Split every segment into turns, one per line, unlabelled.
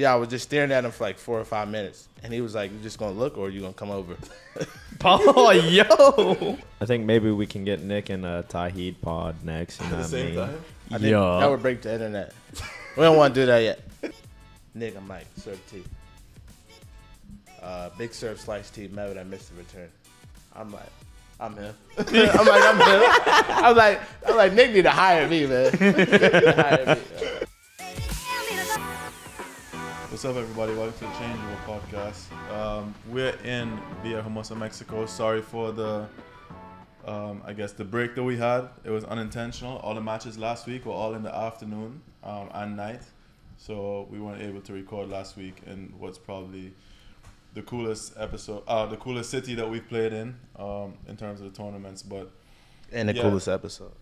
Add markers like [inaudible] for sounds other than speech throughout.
Yeah, I was just staring at him for like four or five minutes, and he was like, "You just gonna look, or you gonna come over?" [laughs]
Oh, yo. I think maybe we can get Nick and a Tauheed pod next. You know
At the
what I
same
mean?
time.
I think
Yeah.
that would break the internet. we don't want to do that yet. Nick, I'm like, serve tea. Uh, big serve sliced tea. Mevin, I missed the return. I'm like, I'm him. [laughs] I'm like, I'm him. I'm like, I'm like, Nick need to hire me, man. [laughs] Nick need to hire me.
What's up, everybody? Welcome to the Changeover Podcast. Um, we're in Villahermosa, Mexico. Sorry for the, um, I guess, the break that we had. It was unintentional. All the matches last week were all in the afternoon um, and night, so we weren't able to record last week in what's probably the coolest episode, uh, the coolest city that we've played in, um, in terms of the tournaments. But
And the
Yeah.
coolest episode.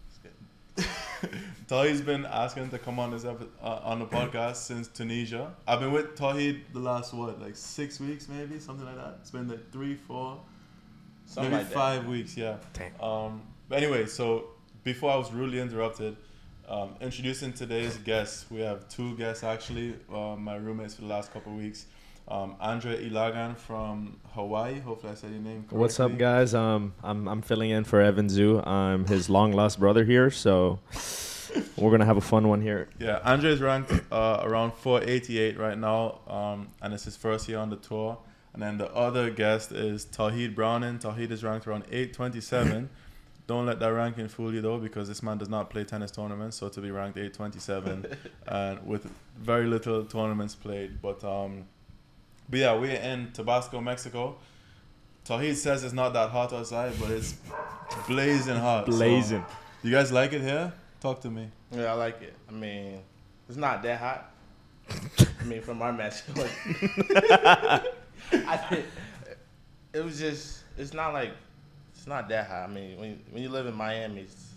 [laughs]
Tauheed's been asking to come on this epi- uh, on the podcast since Tunisia. I've been with Tauheed the last what, like six weeks, maybe something like that. It's been like three, four,
Something
maybe
like that.
five weeks. Yeah.
Damn.
Um. But anyway, so before I was rudely interrupted, um, introducing today's guests, we have two guests actually. Uh, my roommates for the last couple of weeks. Um, Andre Ilagan from Hawaii. Hopefully, I said your name correctly.
What's up, guys? Um, I'm I'm filling in for Evan Zhu. I'm his long lost brother here, so we're gonna have a fun one here.
Yeah, Andre is ranked uh, around 488 right now, um, and it's his first year on the tour. And then the other guest is Tauheed Browning. Tauheed is ranked around 827. [laughs] Don't let that ranking fool you though, because this man does not play tennis tournaments. So to be ranked 827, [laughs] and with very little tournaments played, but um, but yeah, we're in Tabasco, Mexico. Tauheed says it's not that hot outside, but it's blazing hot. so-
Blazing.
you guys like it here? Talk to me.
Yeah, I like it. I mean, it's not that hot. I mean, from our match, [laughs] I think it was just. It's not like it's not that hot. I mean, when when you live in Miami, it's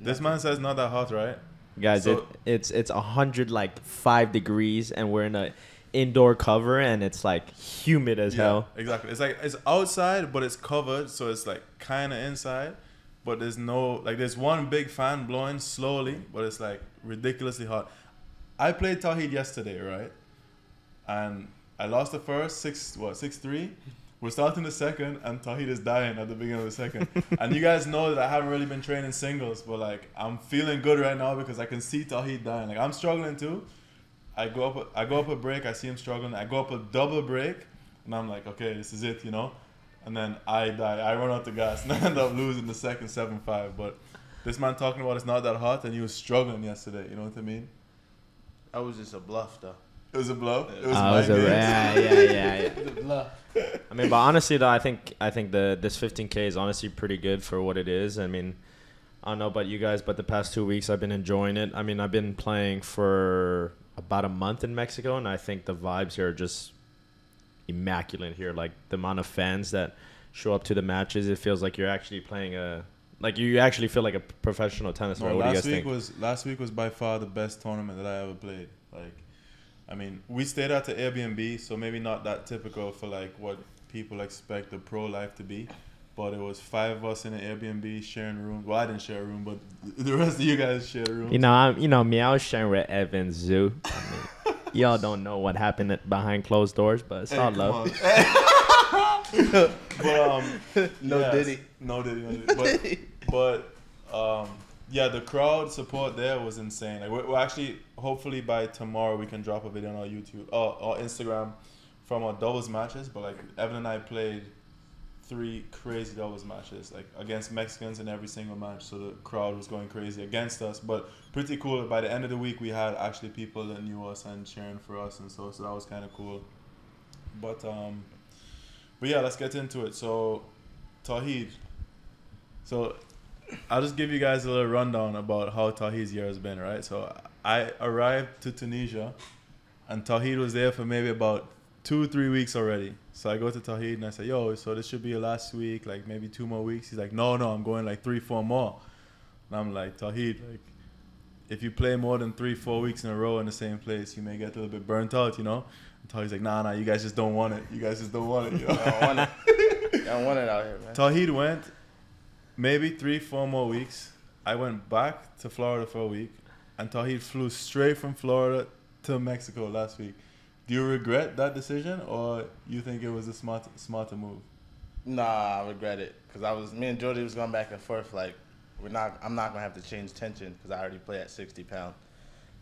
This man says not that hot, right?
Guys,
So-
it, it's it's a hundred like five degrees, and we're in a indoor cover, and it's like humid as hell.
Exactly. It's like it's outside, but it's covered, so it's like kind of inside. But there's no like there's one big fan blowing slowly, but it's like ridiculously hot. I played Tauheed yesterday, right? And I lost the first six what six three. We're starting the second, and Tauheed is dying at the beginning of the second. [laughs] and you guys know that I haven't really been training singles, but like I'm feeling good right now because I can see Tauheed dying. Like I'm struggling too. I go up, I go up a break. I see him struggling. I go up a double break, and I'm like, okay, this is it, you know. And then I die. I run out the gas, and [laughs] I end up losing the second seven five. But this man talking about it's not that hot, and he was struggling yesterday. You know what I mean?
that was just a bluff, though.
It was a bluff. It was
Ah,
mind
it was a-
games.
yeah, yeah, yeah, yeah. [laughs]
It was a bluff.
I mean, but honestly, though, I think I think the this 15k is honestly pretty good for what it is. I mean, I don't know about you guys, but the past two weeks I've been enjoying it. I mean, I've been playing for about a month in Mexico, and I think the vibes here are just immaculate here. Like the amount of fans that show up to the matches, it feels like you're actually playing a like you actually feel like a professional tennis player.
No,
what do you
last week
think?
was last week was by far the best tournament that I ever played. Like, I mean, we stayed at the Airbnb, so maybe not that typical for like what people expect the pro life to be. But it was five of us in an Airbnb sharing a room. Well, I didn't share a room, but the rest of you guys shared a room.
You know, I'm you know me. I was sharing with Evan Zhu. I mean, y'all don't know what happened behind closed doors, but it's
Hey,
all love. [laughs]
but um, [laughs]
No
yes,
Diddy.
no Diddy, no Diddy. [laughs] But but um, yeah, the crowd support there was insane. Like we're, we're actually hopefully by tomorrow we can drop a video on our YouTube or, or Instagram from our doubles matches. But like Evan and I played three crazy doubles matches like against Mexicans in every single match. So the crowd was going crazy against us. But pretty cool. By the end of the week, we had actually people that knew us and cheering for us and so so that was kind of cool. But um, but yeah, let's get into it. So Tauheed. So I'll just give you guys a little rundown about how Tauheed's year has been, right? So I arrived to Tunisia, and Tauheed was there for maybe about two, three weeks already. So I go to Tauheed and I say, "Yo, so this should be your last week, like maybe two more weeks." He's like, "No, no, I'm going like three, four more." And I'm like, "Tauheed, like, if you play more than three, four weeks in a row in the same place, you may get a little bit burnt out, you know." And Tauheed's like, "Nah, nah, you guys just don't want it. You guys just don't want it." You know?
I don't want it. I don't want it out here, man.
Tauheed went maybe three, four more weeks. I went back to Florida for a week, and Tauheed flew straight from Florida to Mexico last week. Do you regret that decision, or you think it was a smart smarter move?
Nah, I regret it because I was me and Jordy was going back and forth like we're not. I'm not gonna have to change tension because I already play at 60 pounds,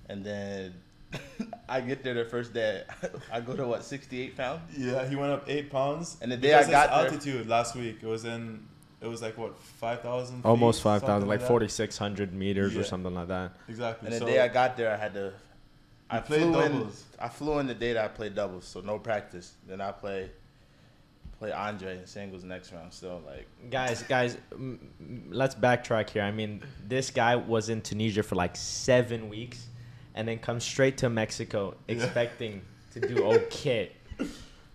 and then [laughs] I get there the first day. [laughs] I go to what 68 pounds.
Yeah, he went up eight pounds.
And the day I got
his
there-
altitude last week, it was in. It was like what five thousand.
Almost five thousand, like
that?
forty six hundred meters or something like that.
Exactly.
And the
so,
day I got there, I had to. I
played
flew
doubles.
in. I flew in the day that I played doubles, so no practice. Then I play. Play Andre in singles next round. So like,
Guys, guys, m- m- let's backtrack here. I mean, this guy was in Tunisia for like seven weeks, and then comes straight to Mexico [laughs] expecting to do [laughs] okay.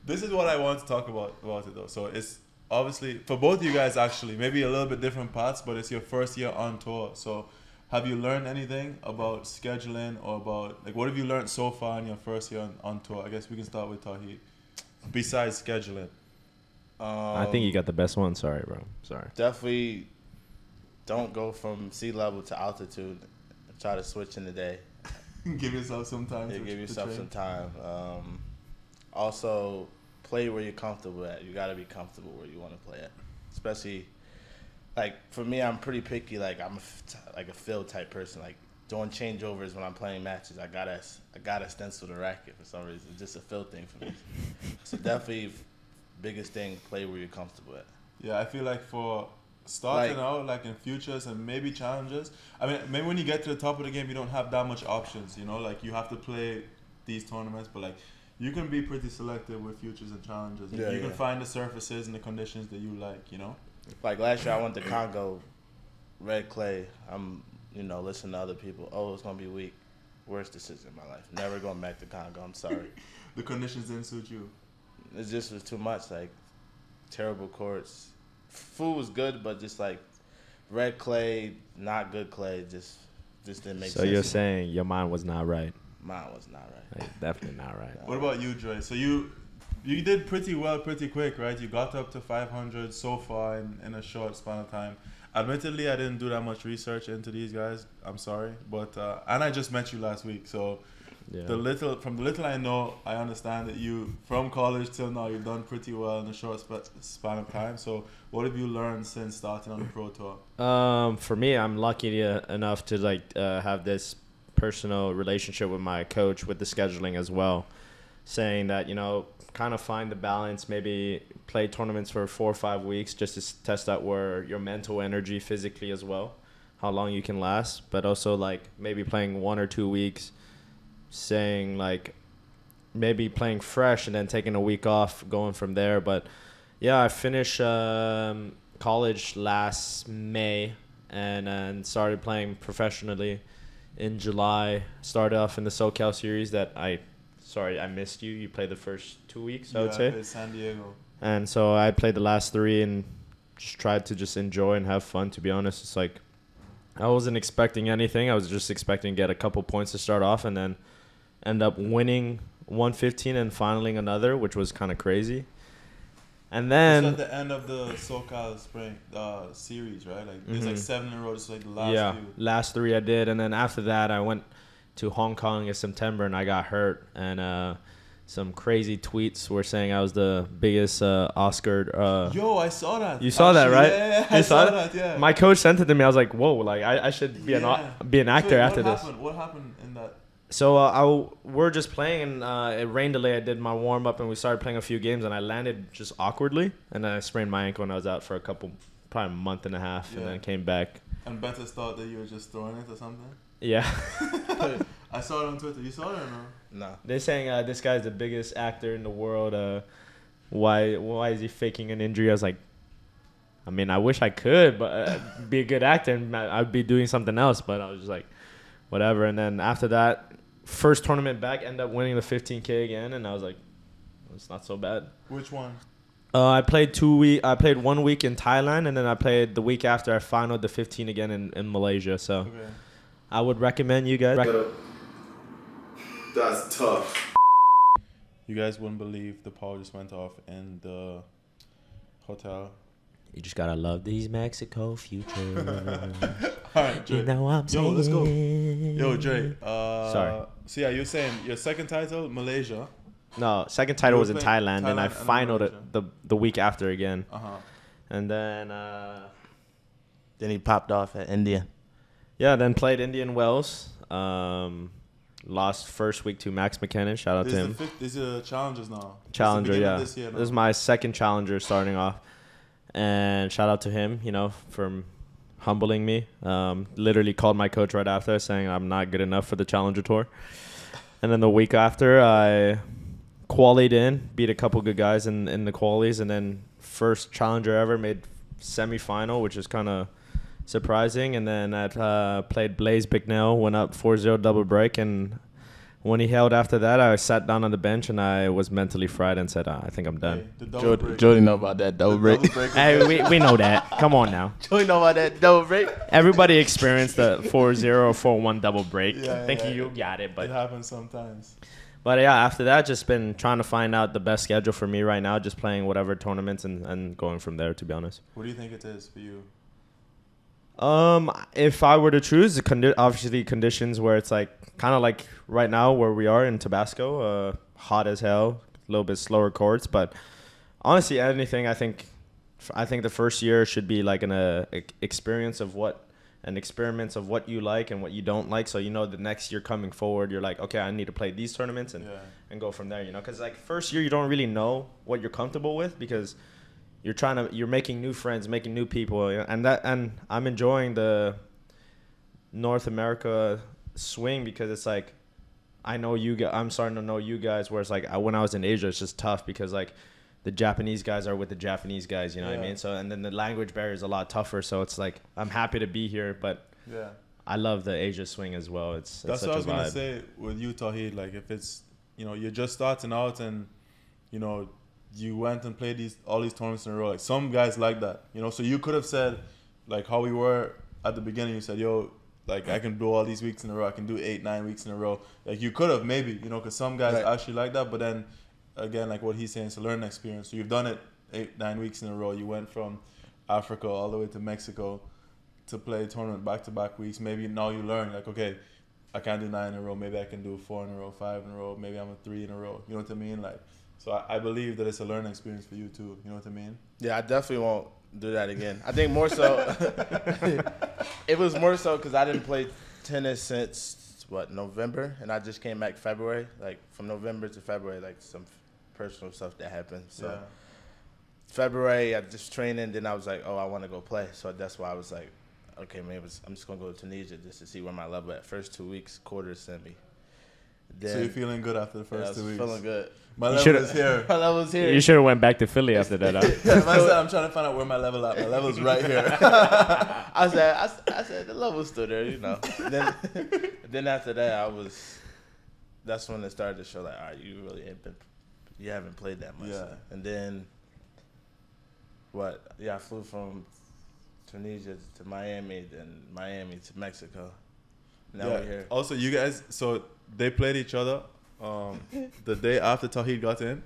This is what I want to talk about about it though. So it's obviously for both of you guys actually maybe a little bit different paths, but it's your first year on tour. So have you learned anything about scheduling or about like what have you learned so far in your first year on, on tour? I guess we can start with Tauheed. Besides scheduling,
um,
I think you got the best one. Sorry, bro. Sorry.
definitely don't go from sea level to altitude. Try to switch in the day. [laughs]
give yourself some time.
Yeah,
to,
give
to
yourself
train.
some time. Um, also, play where you're comfortable at. You got to be comfortable where you want to play at. Especially, like for me, I'm pretty picky. Like I'm a like a fill type person. Like doing changeovers when I'm playing matches. I gotta I gotta stencil the racket for some reason. It's just a fill thing for me. so [laughs] definitely, biggest thing, play where you're comfortable at.
Yeah, I feel like for starting
Like-
out, like in futures and maybe challenges. I mean, maybe when you get to the top of the game, you don't have that much options. You know, like you have to play these tournaments, but like you can be pretty selective with futures and challenges.
Yeah,
you can find the surfaces and the conditions that you like. You know.
Like last year, I went to Congo, red clay. I'm, you know, listening to other people. Oh, it's gonna be weak. Worst decision in my life. Never going back to Congo. I'm sorry. [laughs]
The conditions didn't suit you.
it just was too much. Like terrible courts. Food was good, but just like red clay, not good clay. Just just didn't make
So
sense.
So you're saying your mind was not right?
mine was not right.
Like, definitely not right.
What about you, Joy? So you you did pretty well, pretty quick, right? You got up to 500 so far in, in a short span of time. Admittedly, I didn't do that much research into these guys. I'm sorry, but uh, and I just met you last week, so
Yeah.
the little from the little I know, I understand that you from college till now you've done pretty well in a short sp- span of time. So what have you learned since starting on the pro tour?
Um, for me, I'm lucky to, enough to like uh, have this personal relationship with my coach with the scheduling as well, saying that you know kind of find the balance, maybe play tournaments for four or five weeks just to test out where your mental energy, physically as well, how long you can last, but also like maybe playing one or two weeks, saying like maybe playing fresh and then taking a week off, going from there, but yeah, I finished um, college last May and and started playing professionally in July. Started off in the SoCal series that I, sorry, I missed you. You played the first two weeks, I would say,
San Diego.
and so I played the last three and just tried to just enjoy and have fun. To be honest, it's like I wasn't expecting anything. I was just expecting to get a couple points to start off and then end up winning 115 and finaling another, which was kind of crazy. And then
it's at the end of the SoCal Spring uh, series, right? Like there's like
Mhm.
seven in a row. Just like the last
yeah,
few.
last three I did, and then after that I went to Hong Kong in September and I got hurt, and uh, some crazy tweets were saying I was the biggest uh, Oscar. Uh,
Yo, I saw that.
You saw that, right?
Yeah, yeah,
You
I
saw
saw
that?
that. Yeah.
my coach sent it to me. I was like, whoa, like I, I should be an
Yeah.
an be an actor
wait,
after
what
this.
Happened? What happened in that?
So uh, I w- we're just playing, and uh, it rained delay. I did my warm up, and we started playing a few games, and I landed just awkwardly, and then I sprained my ankle, and I was out for a couple, probably a month and a half, and then came back.
And Betis thought that you were just throwing it or something.
Yeah, [laughs]
I saw it on Twitter. You saw it or no?
nah.
they're saying uh, this guy's the biggest actor in the world. Uh, why why is he faking an injury? I was like, I mean, I wish I could, but uh, be a good actor, and I- I'd be doing something else. But I was just like, whatever. And then after that, first tournament back, end up winning the 15k again, and I was like, it's not so bad.
Which one?
Uh, I played two week. I played one week in Thailand, and then I played the week after. I finaled the 15 again in, in Malaysia. So
Okay.
I would recommend you guys.
That's tough. You guys wouldn't believe the power just went off in the hotel.
You just gotta love these Mexico futures. [laughs]
All right, Dre.
you know I'm
Yo, let's go. Yo, Dre. Uh,
Sorry.
So yeah, you're saying your second title, Malaysia.
No, second title was in
playing
Thailand, and I
Thailand and
finaled it the the week after again,
Uh huh.
and then uh,
Then he popped off at Indian.
Yeah, then played Indian Wells. Um, lost first week to Max McKennon. Shout out
This
to him.
the fifth. This is a challengers now. This
Challenger,
beginning
yeah.
This, year
This is my second challenger starting off, and shout out to him. You know, for humbling me. Um, literally called my coach right after, saying I'm not good enough for the challenger tour. And then the week after, I qualied in, beat a couple good guys in in the qualies, and then first challenger ever made semifinal, which is kind of surprising. And then I uh, played Blaise Bicknell, went up 4-0 double break, and when he held after that, I sat down on the bench and I was mentally fried and said, ah, "I think I'm done."
Hey, the double
Jody, know about that
The
double break.
double break. [laughs]
Hey, we, we know that. Come on now. [laughs]
Jody know about that double break.
Everybody experienced the 4-0 or 4-1 double break.
Yeah, yeah,
Thank you,
yeah.
you got it.
it
But
happens sometimes.
but yeah, after that, just been trying to find out the best schedule for me right now. Just playing whatever tournaments and, and going from there. To be honest.
What do you think it is for you?
Um, if I were to choose, the condi- obviously conditions where it's like kind of like right now where we are in Tabasco, uh, hot as hell, a little bit slower courts, but honestly, anything I think, I think the first year should be like an uh, experience of what an experiments of what you like and what you don't like. So you know the next year coming forward, you're like, okay, I need to play these tournaments and
Yeah.
and go from there. You know, because like first year you don't really know what you're comfortable with because you're trying to you're making new friends, making new people, and that and I'm enjoying the North America swing because it's like I know you guys. I'm starting to know you guys. Where it's like I, when I was in Asia, it's just tough because like the Japanese guys are with the Japanese guys. You know what I mean? So and then the language barrier is a lot tougher. So it's like I'm happy to be here, but
Yeah.
I love the Asia swing as well. It's, it's
That's
such
what I was gonna say with you, Tauheed. Like if it's you know you're just starting out and you know you went and played these all these tournaments in a row. Like some guys like that, you know. So you could have said like how we were at the beginning. You said, "Yo, like I can do all these weeks in a row. I can do eight, nine weeks in a row." Like you could have maybe, you know, because some guys
Right.
actually like that. But then again, like what he's saying, it's a learning experience. So you've done it eight, nine weeks in a row. You went from Africa all the way to Mexico to play a tournament back to back weeks. Maybe now you learn like, okay, I can't do nine in a row. Maybe I can do four in a row, five in a row. Maybe I'm a three in a row. You know what I mean? Like, so I, I believe that it's a learning experience for you too. You know what I mean?
Yeah, I definitely won't do that again. I think more so. [laughs] it was more so because I didn't play tennis since what November, and I just came back February. Like from November to February, like some personal stuff that happened. So
yeah.
February, I just training. Then I was like, oh, I want to go play. So that's why I was like, okay, maybe I'm just gonna go to Tunisia just to see where my level at. First two weeks, quarters semi. Then
so you're feeling good after the
yeah, I
first
was
two weeks.
feeling good.
My
You
level is here. [laughs]
My level's here.
You should have went back to Philly after that. Huh? [laughs]
Yeah, man, I said, I'm trying to find out where my level at. My level's right here. [laughs]
I said, I, s- I said the level's still there, you know. then, then after that, I was. That's when it started to show like, all right, you really ain't been, you haven't played that much.
Yeah.
And then, what? Yeah, I flew from Tunisia to Miami, then Miami to Mexico. Now
yeah.
we're here.
Also, you guys, so they played each other um, [laughs] the day after Tauheed got in.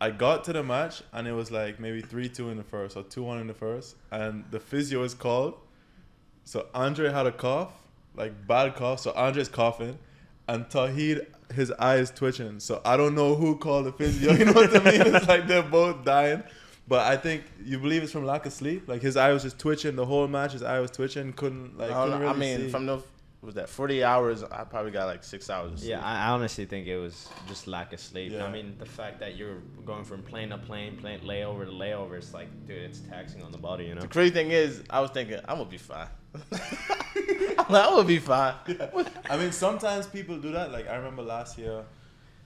I got to the match and it was like maybe 3 2 in the first or 2 1 in the first. And the physio was called. So Andre had a cough, like bad cough. So Andre's coughing. And Tauheed, his eyes twitching. So I don't know who called the physio. You know what I mean? It's like they're both dying. But I think you believe it's from lack of sleep. Like his eye was just twitching the whole match. His eye was twitching. Couldn't like.
I,
couldn't
know, I
really
mean,
see.
from the was that forty hours? I probably got like six hours. Of sleep.
Yeah, I I honestly think it was just lack of sleep.
Yeah.
I mean, the fact that you're going from plane to plane, plane layover to layover, it's like, dude, it's taxing on the body, you know.
The crazy thing is, I was thinking I'm gonna be fine. [laughs] I'm like, gonna be fine. [laughs]
I mean, sometimes people do that. Like I remember last year,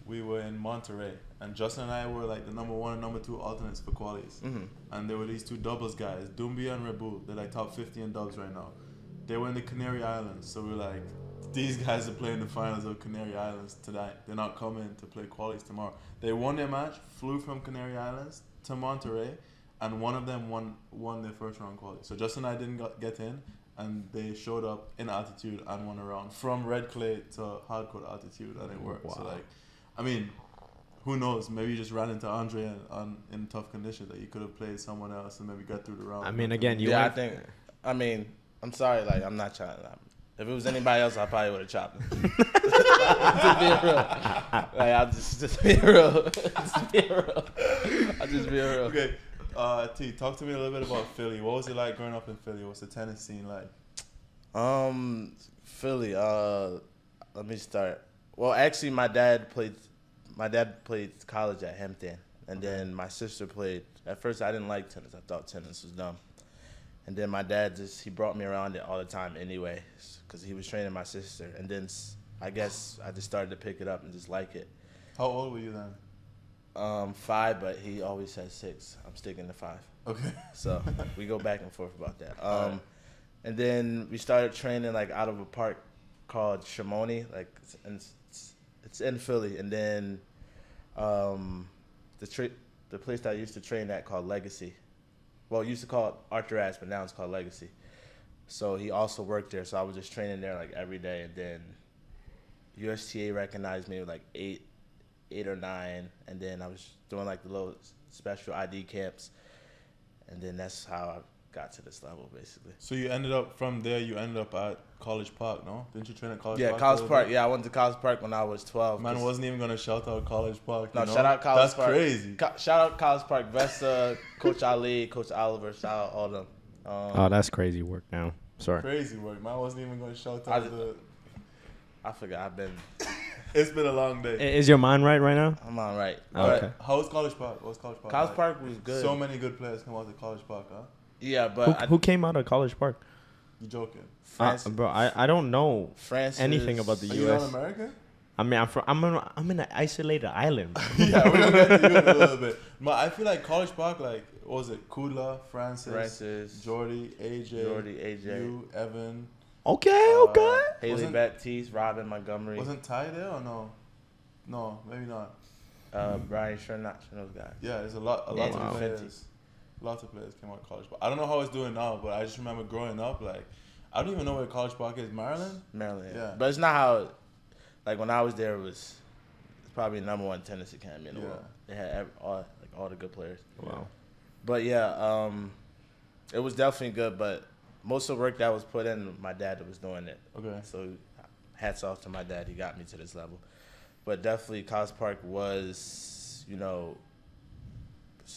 we were in Monterrey, and Justin and I were like the number one and number two alternates for qualies.
hmm
And there were these two doubles guys, Doumbia and Reboul. They're like top 50 in dubs right now. They were in the Canary Islands, so we are like, these guys are playing the finals of Canary Islands tonight. They're not coming to play qualies tomorrow. They won their match, flew from Canary Islands to Monterrey, and one of them won won their first round quality. So Justin and I didn't got, get in, and they showed up in altitude and won a round from red clay to hardcore altitude, and it worked. So like, I mean, who knows? Maybe you just ran into Andre in, on, in tough conditions that you could have played someone else and maybe got through the round.
I mean, again, you
Yeah, I think. I mean, I'm sorry. Like, I'm not trying. I'm, If it was anybody else, I probably would have chopped him. [laughs] just being real. Like I'll just just be real. [laughs] just be real. I'll just be real.
Okay, uh, T, talk to me a little bit about Philly. What was it like growing up in Philly? What's the tennis scene like?
Um, Philly. Uh, let me start. Well, actually, my dad played. My dad played college at Hampton, and then my sister played. At first, I didn't like tennis. I thought tennis was dumb. And then my dad just he brought me around it all the time anyway, because he was training my sister. And then I guess I just started to pick it up and just like it.
How old were you then?
Um, five, but he always said six. I'm sticking to five.
Okay.
So we go back and forth about that. Um,
Alright.
and then we started training like out of a park called Chamounix, like it's in, it's, it's in Philly. And then um, the tra- the place that I used to train at called Legacy. Well, used to call it Arthur Ashe, but now it's called Legacy. So he also worked there. So I was just training there like every day. And then USTA recognized me like eight, eight or nine. And then I was doing like the little special ID camps and then that's how I got to this level, basically.
So you ended up from there. You ended up at College Park, no? Didn't you train at College
yeah,
Park?
College Park.
bit?
Yeah, I went to College Park when I was twelve.
Man
'cause-
wasn't even gonna shout out College Park.
no,
you know?
shout out College
That's
Park.
crazy.
Co- shout out College Park, Vesta, Coach Ali, Coach Oliver. Shout out all them. Um,
Oh, that's crazy work now. Sorry.
Crazy work. Man wasn't even gonna shout
I
out
just-
the.
I forgot. I've been.
It's been a long day.
Is your mind right right now?
I'm on right.
Oh,
But
okay.
How was College Park? What was College Park?
College
like?
Park was good.
So many good players come out to College Park, huh?
Yeah,
Who,
but I,
who came out of College Park?
You joking?
Uh, bro, I, I don't know
France
anything
is-
about the
Are you
US.
not American?
I mean, I'm from I'm in, I'm in an isolated island. [laughs]
yeah, we're gonna get to you in a little [laughs] bit. But I feel like College Park, like, what was it? Kudla, Francis,
Francis,
Jordy, AJ,
Jordy, AJ,
you, Evan.
okay,
uh,
okay.
Hailey
wasn't-
Baptiste, Robin Montgomery,
Wasn't Ty there or no? No, maybe not.
uh, Brian Chernach, those guys.
Yeah, there's a lot, a lot
Wow.
of players. Lots of players came out of College Park. I don't know how it's doing now, but I just remember growing up, like, I don't even know where College Park is. Maryland?
Maryland.
Yeah.
But it's not how, like when I was there, it was it's probably the number one tennis academy in the
Yeah.
world. They had every, all like all the good players.
Wow.
But yeah, um, it was definitely good. But most of the work that was put in, my dad was doing it.
Okay.
So hats off to my dad. He got me to this level. But definitely, College Park was, you know,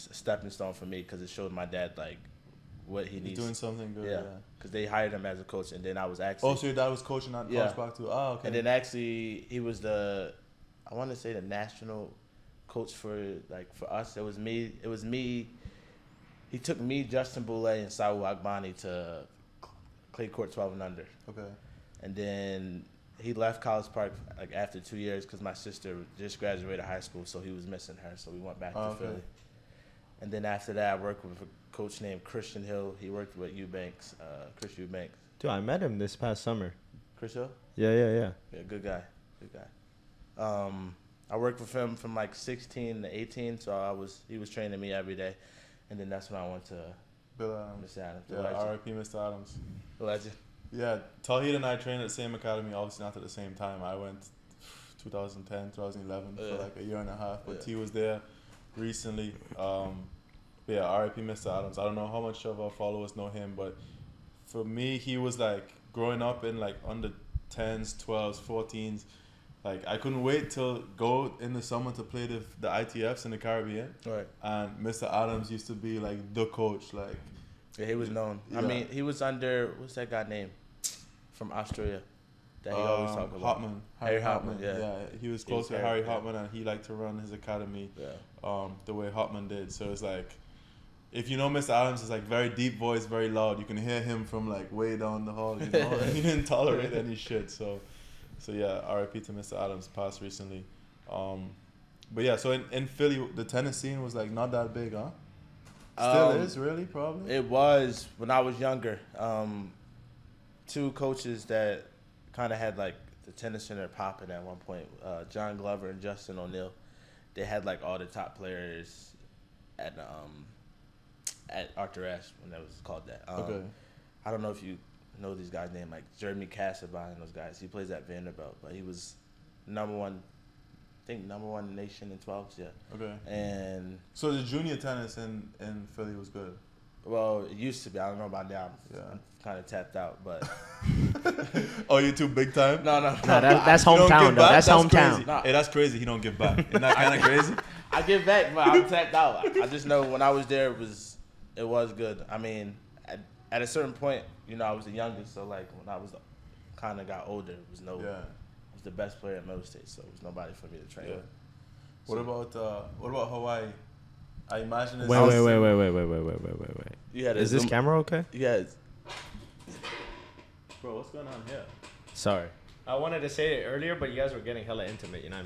a stepping stone for me because it showed my dad like what he
He's
needs.
doing something good.
yeah,
Yeah.
because they hired him as a coach, and then I was oh, actually
Oh, so your dad was coaching at
Yeah.
College Park too? Oh, okay.
And then actually, he was the, I want to say the national coach for like for us. It was me. It was me. He took me, Justin Boulay, and Saul Agbani to clay court 12 and under.
okay.
And then he left College Park like after two years because my sister just graduated high school, so he was missing her. So we went back
Oh,
to
okay.
Philly. And then after that, I worked with a coach named Christian Hill. He worked with Eubanks, uh, Chris Eubanks.
Dude, I met him this past summer.
Chris Hill?
Yeah, yeah, yeah.
Yeah, good guy. Good guy. Um, I worked with him from like 16 to 18, so I was he was training me every day, and then that's when I went to
Bill Adams.
Mr. Adams,
Yeah,
legend.
R.I.P. Mr. Adams.
Legend.
Yeah, Tauheed and I trained at the same academy, obviously not at the same time. I went 2010, 2011
Yeah.
for like a year and a half, but
Yeah.
T was there recently. Um, but yeah, RIP Mr. Adams. I don't know how much of our followers know him, but for me, he was like growing up in like under 10s, 12s, 14s. Like I couldn't wait till go in the summer to play the the ITFs in the Caribbean,
Right.
and Mr. Adams used to be like the coach. Like
Yeah, he was known.
Yeah.
I mean, he was under what's that guy name from Australia that he always
um,
talk about.
Hopman,
Harry Hopman, yeah.
he was
He was
close to
Harry,
Harry
yeah.
Hopman, and he liked to run his academy
Yeah.
um, the way Hopman did. So it's like, if you know Mr. Adams is like very deep voice, very loud. You can hear him from like way down the hall. You know, and [laughs] he didn't tolerate any shit. So, so yeah, R.I.P. to Mr. Adams passed recently. Um, but yeah, so in, in Philly, the tennis scene was like not that big, huh? Still
Um,
is really probably.
It was when I was younger. Um, two coaches that kind of had like the tennis center popping at one point. Uh, John Glover and Justin O'Neill. They had like all the top players at um at Arthur Ashe when that was called that. Um,
okay.
I don't know if you know these guys' name like Jeremy Cassavine and those guys. He plays at Vanderbilt, but he was number one. I think number one nation in 12s, yeah.
Okay.
And
So the junior tennis in in Philly was good.
Well, it used to be. I don't know about now.
Yeah.
I'm kind of tapped out, but [laughs] [laughs]
oh, you too big time?
no, no, no.
Nah, that, that's hometown though.
back?
That's, hometown.
Crazy.
Nah.
Hey, that's crazy. He don't give back. Isn't that kind of [laughs] crazy? [laughs]
I get back, but I'm tapped out. I just know when I was there, it was it was good. I mean, at, at a certain point, you know, I was the youngest, so like when I was kind of got older, it was no,
Yeah.
I was the best player at Middle State, so it was nobody for me to train
Yeah.
with.
What about uh, what about Hawaii? I imagine it's
Wait, wait, wait, wait, wait, wait, wait, wait, wait, wait, wait.
You had
Is this camera okay?
You had
Bro, what's going on here?
Sorry. I wanted to say it earlier, but you guys were getting hella intimate. You know what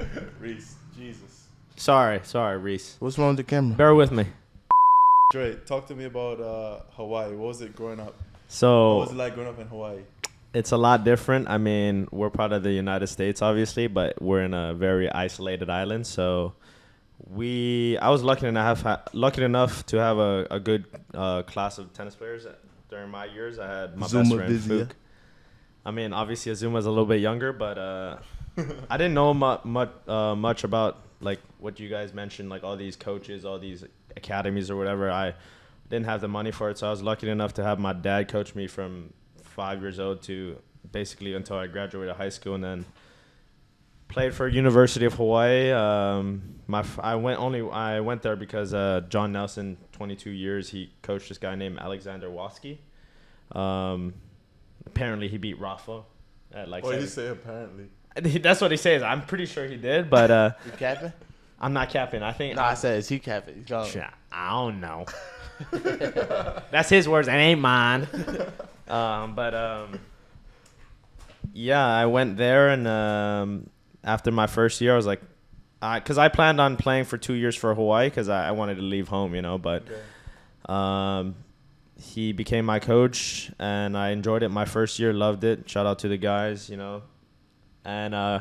I mean? [laughs]
Reese, Jesus.
Sorry, sorry, Reese.
what's wrong with the camera?
Bear with me.
Dre, talk to me about uh, Hawaii. What was it growing up?
So, what
was it like growing up in Hawaii?
it's a lot different. I mean, we're part of the United States, obviously, but we're in a very isolated island. So we, I was lucky enough, ha- lucky enough to have a, a good uh, class of tennis players during my years. I had my best friend
busy.
Fook. I mean, obviously Azuma's a little bit younger, but uh, [laughs] I didn't know much much, uh, much about like what you guys mentioned, like all these coaches, all these academies or whatever. I didn't have the money for it, so I was lucky enough to have my dad coach me from five years old to basically until I graduated high school, and then played for University of Hawaii. Um, my f- I went only I went there because uh, John Nelson, 22 years, he coached this guy named Alexander Waske. Um, apparently, he beat Rafa at like.
What did he say? Apparently. [laughs]
That's what he says. I'm pretty sure he did, but uh, [laughs]
You capping?
I'm not capping. I think.
No, I said is he capping? He's going.
I don't know. [laughs] That's his words. It ain't mine. um, but um, yeah, I went there, and um, after my first year, I was like, because I planned on playing for two years for Hawaii because I, I wanted to leave home, you know. But um, he became my coach, and I enjoyed it. My first year, loved it. Shout out to the guys, you know, and uh,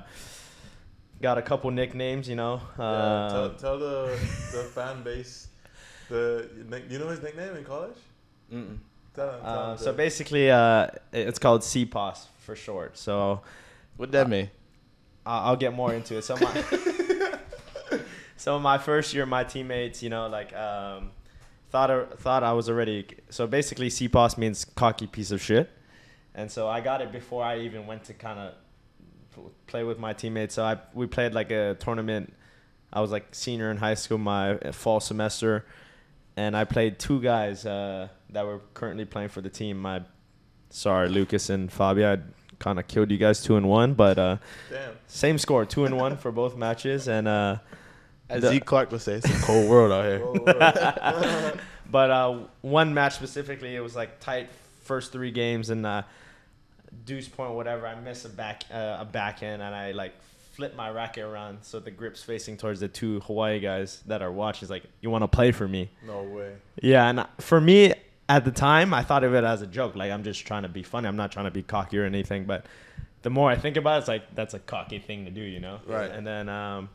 got a couple nicknames, you know.
Yeah,
Uh,
tell, tell the the fan base the you know his nickname in college.
Mm-mm.
Tell him. Tell
Uh,
him
so
the-
basically, uh, it's called CPOS for short. So
What that mean?
I- I'll get more into it. So my, [laughs] so my first year, my teammates, you know, like um, thought I, thought I was already. So basically, CPOS means cocky piece of shit, and so I got it before I even went to kind of play with my teammates. So I we played like a tournament. I was like senior in high school, my fall semester, and I played two guys uh, that were currently playing for the team. My sorry, Lucas and Fabio. I kind of killed you guys two and one, but uh,
damn.
same score, two and one for both matches, and uh,
As
The-
Zeke Clark would say, it's a cold world out here.
Whoa, whoa. [laughs]
but uh, one match specifically, it was like tight first three games, and uh, deuce point, whatever. I missed a back uh, a backhand, and I like flip my racket around so the grip's facing towards the two Hawaii guys that are watching. He's like, "You want to play for me?"
no way.
Yeah, and for me at the time, I thought of it as a joke. Like I'm just trying to be funny. I'm not trying to be cocky or anything. But the more I think about it, it's like that's a cocky thing to do, you know?
Right.
And then um,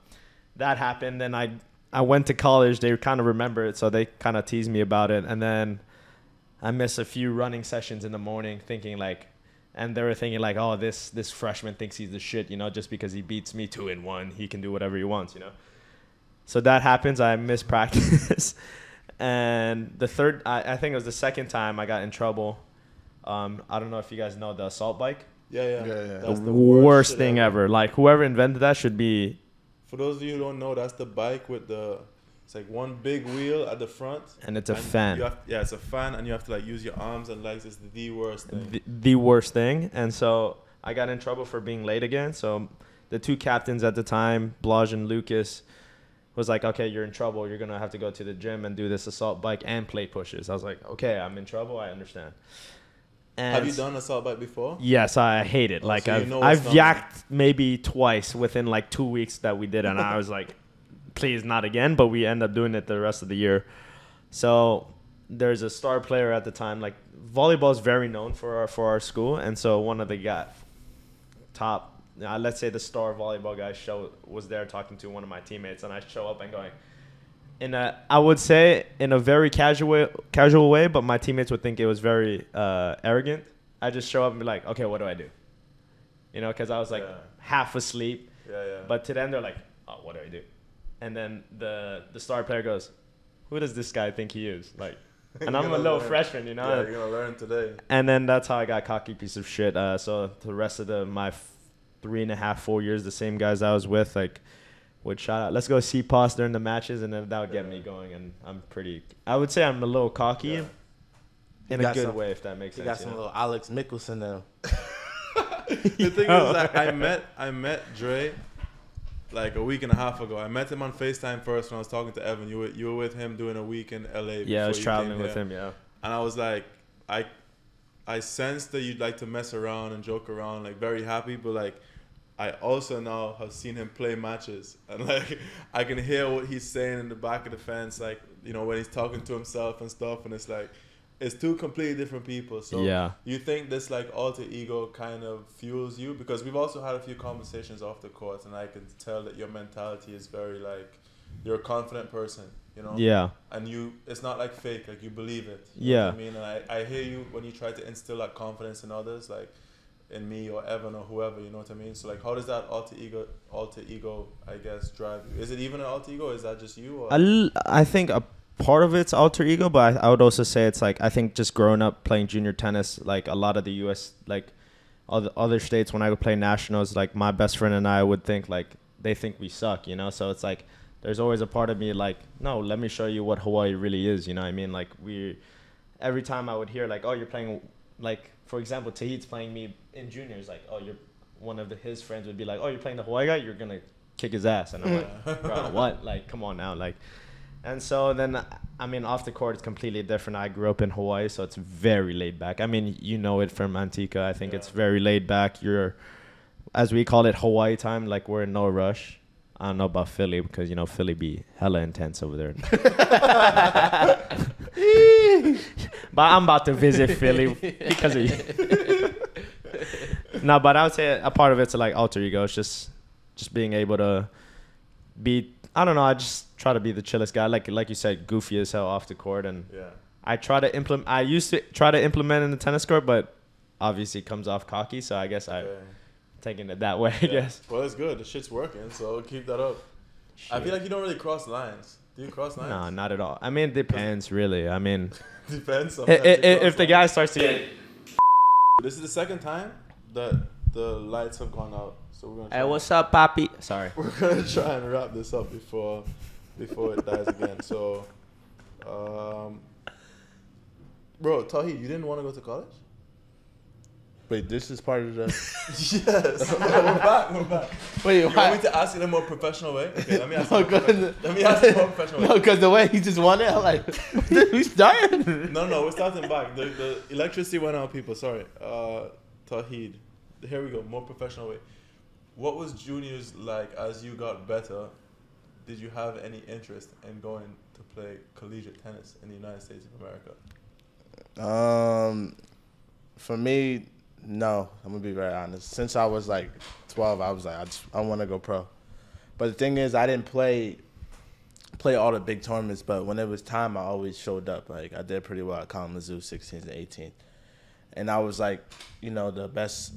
that happened. Then I I went to college. They kind of remember it, so they kind of teased me about it. And then I missed a few running sessions in the morning, thinking like. And they were thinking like, oh, this this freshman thinks he's the shit, you know, just because he beats me two in one, he can do whatever he wants, you know. So that happens. I miss practice, [laughs] and the third, I, I think it was the second time I got in trouble. Um, I don't know if you guys know the assault bike.
Yeah, yeah.
Yeah, yeah.
That's
the
the
worst,
shit
thing ever. Like whoever invented that should be.
For those of you who don't know, that's the bike with the. It's like one big wheel at the front.
And it's a
and
fan.
You have, yeah, it's a fan, and you have to like use your arms and legs. It's the worst thing.
the, the worst thing. And so I got in trouble for being late again. So the two captains at the time, Blage and Lucas, was like, okay, you're in trouble. You're going to have to go to the gym and do this assault bike and plate pushes. I was like, okay, I'm in trouble. I understand. And
have you done assault bike before?
Yes, I hate it.
Oh,
like
so
I've,
know
I've yacked maybe twice within like two weeks that we did, and I was like, please not again. But we end up doing it the rest of the year. So there's a star player at the time. Like volleyball is very known for our for our school, and so one of the guy, top, uh, let's say the star volleyball guy, show was there talking to one of my teammates, and I show up and going. In a, I would say in a very casual casual way, but my teammates would think it was very uh, arrogant. I just show up and be like, okay, what do I do? You know, because I was like
Yeah.
half asleep,
Yeah, yeah.
but to them they're like, oh, what do I do? And then the the star player goes, who does this guy think he is? Like, [laughs] and I'm a little
learn.
freshman, you know.
Yeah, you're gonna learn today.
And then that's how I got cocky piece of shit. Uh, so the rest of the my three and a half, four years, the same guys I was with, like, would shout out, "Let's go see Pos during the matches," and then that would get me going. And I'm pretty. I would say I'm a little cocky,
Yeah.
in a good
some-
way, if that makes
You
sense.
got some
you know?
little Alex Michelsen now. [laughs]
the thing is, like, I [laughs] oh. met I met Dre like a week and a half ago. I met him on Facetime first when I was talking to Evan. You were you were with him doing a week in LA.
yeah, I
before
was
you
traveling
came
with him. Yeah.
and I was like, I, I sensed that you'd like to mess around and joke around, like very happy, but like, I also now have seen him play matches, [laughs] and like, I can hear what he's saying in the back of the fence, like you know when he's talking to himself and stuff, and it's like, it's two completely different people. So
Yeah.
you think this like alter ego kind of fuels you because we've also had a few conversations off the court, and I can tell that your mentality is very like, you're a confident person, you know
Yeah.
and you it's not like fake like you believe it you
Yeah.
i mean and I, I hear you when you try to instill that confidence in others like in me or evan or whoever you know what i mean so like how does that alter ego alter ego i guess drive you is it even an alter ego is that just you or
I, I think a part of it's alter ego, but I, I would also say it's like I think just growing up playing junior tennis, like a lot of the U.S. like other other states when I would play nationals, like my best friend and I would think like they think we suck, you know. So it's like there's always a part of me like no, let me show you what Hawaii really is, you know. what I mean, like we every time I would hear like oh you're playing like for example Tauheed's playing me in juniors, like oh you're one of the, his friends would be like oh you're playing the Hawaii guy, you're gonna kick his ass, and I'm like [laughs] bro what like come on now like. And so then, I mean, off the court, it's completely different. I grew up in Hawaii, so it's very laid back. I mean, you know it from Antigua. I think it's very laid back. You're, as we call it, Hawaii time. Like we're in no rush. I don't know about Philly because you know Philly be hella intense over there. [laughs] [laughs] [laughs] but I'm about to visit Philly because of you. [laughs] no, but I would say a part of it's like alter ego. It's just, just being able to be. I don't know. I just try to be the chillest guy. Like like you said, goofy as hell off the court, and
yeah
I try to implement. I used to try to implement in the tennis court, but obviously it comes off cocky. So I guess I'm taking it that way. I guess.
well it's good the shit's working so keep that up i feel like you don't really cross lines do you cross lines
No, not at all. I mean, it depends really. I mean, [laughs]
depends
i-
sometimes
i-
you cross
if the
lines.
guy starts to get
this is the second time that the lights have gone out so we're gonna try
Hey, what's up, Poppy? Sorry. [laughs]
we're gonna try and wrap this up before before it dies again. So, um, bro, Tahi, you didn't want to go to college?
Wait, this is part of the. [laughs]
yes. we're back. We're back.
Wait,
You want me to ask in a more professional way? Okay, let me ask. [laughs]
No,
you more let me ask in a more professional way. [laughs]
No, because the way he just won it, I'm like, we started.
No, no, we're starting back. The, the electricity went out, people. Sorry. Uh, Tauheed. Here we go. More professional way. What was juniors like as you got better? Did you have any interest in going to play collegiate tennis in the United States of America?
Um, for me, no. I'm gonna be very honest. Since I was like 12, I was like, I just I want to go pro. But the thing is, I didn't play play all the big tournaments. But when it was time, I always showed up. Like I did pretty well at Kalamazoo, 16th and 18th, and I was like, you know, the best.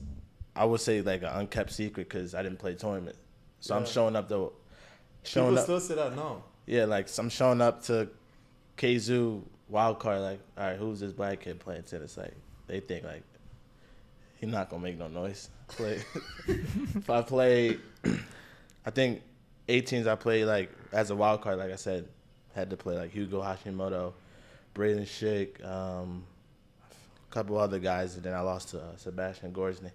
I would say like an unkept secret because I didn't play tournament. So I'm showing up though. Showing
People
up.
still say that now.
Yeah, like so I'm showing up to KZoo wild card. Like, all right, who's this black kid playing tennis? Like, they think like he's not gonna make no noise. Play. [laughs] if I play, [clears throat] I think 18s I played like as a wild card. Like I said, had to play like Hugo Hashimoto, Braden Schick, um, a couple other guys, and then I lost to uh, Sebastian Gorzny.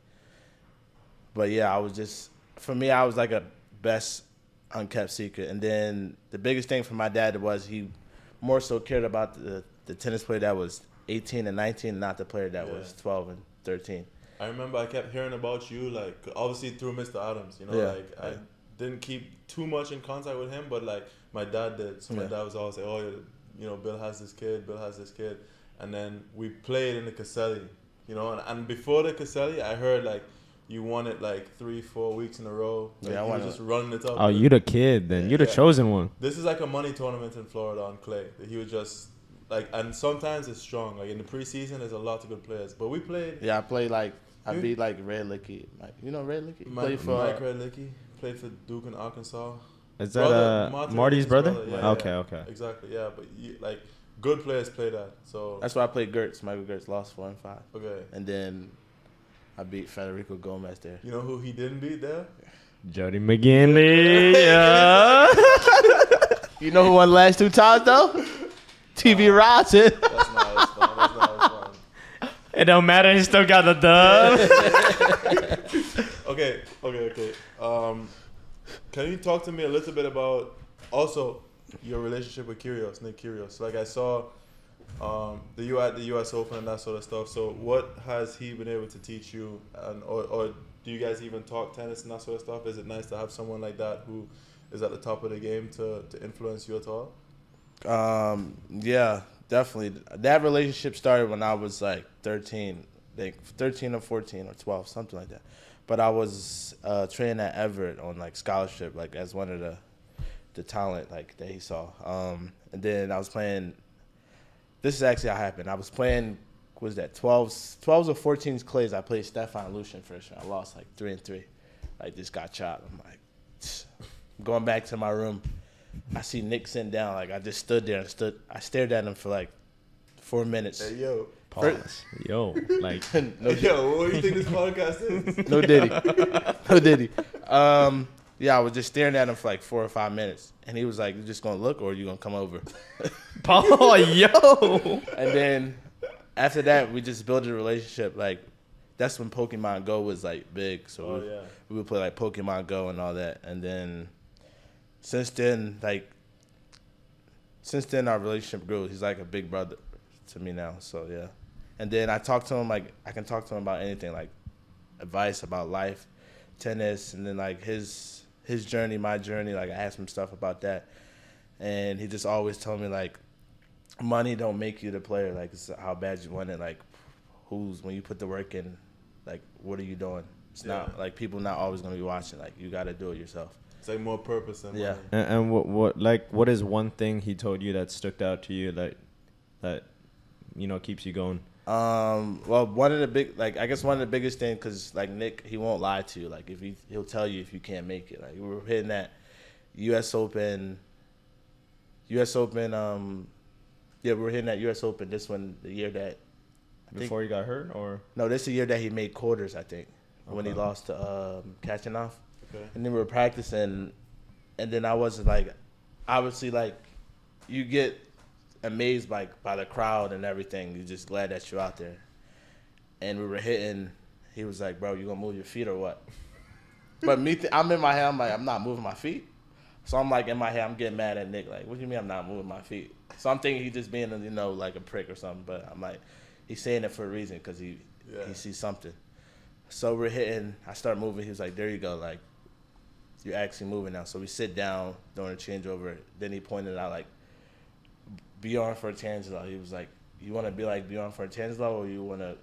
But yeah, I was just for me, I was like a best unkept secret. And then the biggest thing for my dad was he more so cared about the, the tennis player that was 18 and 19, not the player that
Yeah.
was 12 and 13.
I remember I kept hearing about you, like obviously through Mr. Adams. You know,
Yeah.
like I didn't keep too much in contact with him, but like my dad did. So my
Yeah.
dad was always like, "Oh, you know, Bill has this kid. Bill has this kid," and then we played in the Caselli. You know, and, and before the Caselli, I heard like you won it like three, four weeks in a row. Like,
Yeah, I
you
won
just running it up.
Oh, you the kid then. You the
Yeah.
chosen one.
This is like a money tournament in Florida on clay. That he would just like, and sometimes it's strong. Like in the preseason, there's a lot of good players. But we played.
Yeah, I played like, I beat like Redlicki. Like, you know Redlicki?
Mike,
Played for,
Mike Redlicki played for Duke and Arkansas.
Is that uh,
Martinelli's
Marty's brother?
yeah,
okay,
yeah.
okay.
Exactly. Yeah, but you, like good players play that. So
That's why I played Gertz. Michael Gertz lost four and five,
okay.
and then I beat Federico Gomez there.
You know who he didn't beat there?
Jody Maginley. Yeah. [laughs]
You know who won the last two times though? TV Robson.
That's not his fault. That's not his fault.
It don't matter. He still got the dub. [laughs]
Okay, okay, okay. Um, can you talk to me a little bit about also your relationship with Kyrgios, Nick Kyrgios? Like I saw um, the U at the U.S. Open and that sort of stuff. So what has he been able to teach you, and or, or do you guys even talk tennis and that sort of stuff? Is it nice to have someone like that who is at the top of the game to, to influence you at all?
Um, yeah, definitely. That relationship started when I was like 13, like 13 or 14 or 12, something like that. But I was uh, training at Evert on like scholarship, like as one of the the talent like that he saw. Um, and then I was playing. This is actually how it happened. I was playing. Was that 12s, 12s or 14s clays? I played Stefan Lucian first. and I lost like three and three. Like just got chopped. I'm like, [sniffs] going back to my room. I see Nick sitting down. Like I just stood there and stood. I stared at him for like four minutes.
Hey yo,
Pause. Yo, like [laughs]
no,
yo, what do you think this podcast is? [laughs]
no diddy, [laughs] no diddy. Um, yeah, I was just staring at him for like four or five minutes, and he was like, "You just gonna look, or you gonna come over?"
Paul, yo.
And then after that, we just built a relationship. Like that's when Pokemon Go was like big. So
Oh
we,
yeah.
we would play like Pokemon Go and all that. And then since then, like since then, our relationship grew. He's like a big brother to me now. So yeah. And then I talk to him like I can talk to him about anything, like advice about life, tennis, and then like his his journey, my journey. Like I asked him stuff about that, and he just always told me like money don't make you the player. Like it's how bad you want it. Like who's when you put the work in, like what are you doing? It's not like people not always gonna be watching. Like you got to do it yourself.
It's like more purpose than
Yeah.
money.
And, and what what like what is one thing he told you that stuck out to you that that you know keeps you going?
Um, well, one of the big, like, I guess one of the biggest things, cause like Nick, he won't lie to you. Like, if he, he'll tell you if you can't make it. Like, we were hitting that U.S. Open, U.S. Open. Um, yeah, we were hitting that U.S. Open. This one, the year that, I think,
Before you got hurt, or
no, this is the year that he made quarters. I think when he lost to um, Khachanov.
Okay.
and then we were practicing, and then I wasn't like, obviously like, you get amazed by by the crowd and everything. You're just glad that you're out there, and we were hitting. He was like, "Bro, you gonna move your feet or what?" [laughs] But me, th- I'm in my head. I'm like, I'm not moving my feet. So I'm like in my head, I'm getting mad at Nick. Like, what do you mean I'm not moving my feet? So I'm thinking he's just being, you know, like a prick or something. But I'm like, he's saying it for a reason because he
Yeah.
he sees something. So we're hitting. I start moving. He was like, "There you go." Like, you're actually moving now. So we sit down during the changeover. Then he pointed out like Bjorn Fratangelo. He was like, "You want to be like Bjorn Fratangelo, or you want to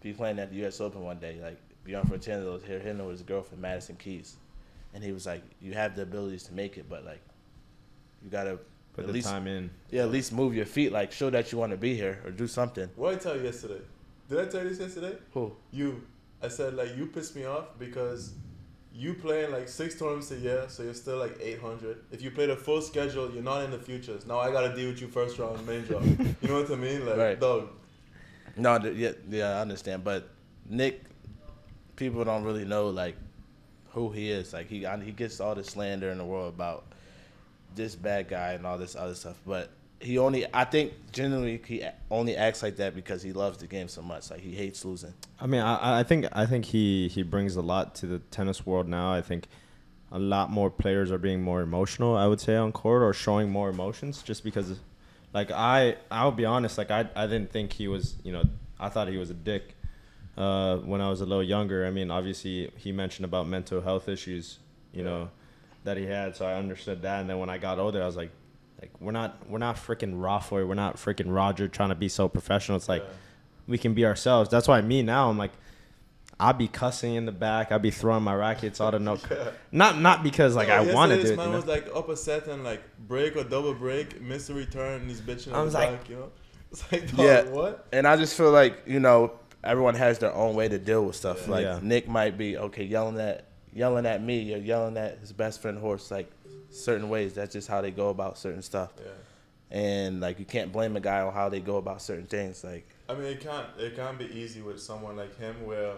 be playing at the U.S. Open one day?" Like Bjorn Fratangelo was here hitting with his girlfriend Madison Keys, and he was like, "You have the abilities to make it, but like, you gotta
put
at
the
least
time in.
yeah, at least move your feet, like show that you want to be here or do something."
What did I tell you yesterday? Did I tell you this yesterday?
Who?
You. I said like you pissed me off because you playing like six tournaments a year, so you're still like eight hundred. If you play the full schedule, you're not in the futures. Now I gotta deal with you first round main draw. [laughs] you know what I mean? Like
Right.
dog.
No, th- yeah, yeah, I understand. But Nick, people don't really know like who he is. Like he I, he gets all the slander in the world about this bad guy and all this other stuff. But he only, I think, generally he only acts like that because he loves the game so much. Like he hates losing.
I mean, I, I think I think he he brings a lot to the tennis world now. I think a lot more players are being more emotional. I would say on court or showing more emotions, just because, like I I'll be honest, like I I didn't think he was you know I thought he was a dick uh, when I was a little younger. I mean, obviously he mentioned about mental health issues, you know, that he had, so I understood that. And then when I got older, I was like. Like we're not we're not freaking Rafoy, we're not freaking Roger trying to be so professional. It's like
Yeah.
we can be ourselves. That's why me now I'm like I'll be cussing in the back. I'll be throwing my rackets out of no. Not not because like
No,
I want to
yesterday This man
you know?
was like up a set and like break or double break, miss a return, and he's bitching.
I was like-
back, you [laughs] know, it's like dog,
Yeah.
what?
And I just feel like you know everyone has their own way to deal with stuff.
Yeah.
Like
Yeah.
Nick might be okay yelling at yelling at me or yelling at his best friend horse. Like certain ways. That's just how they go about certain stuff.
Yeah.
And like you can't blame a guy on how they go about certain things. Like
I mean, it can't it can't be easy with someone like him where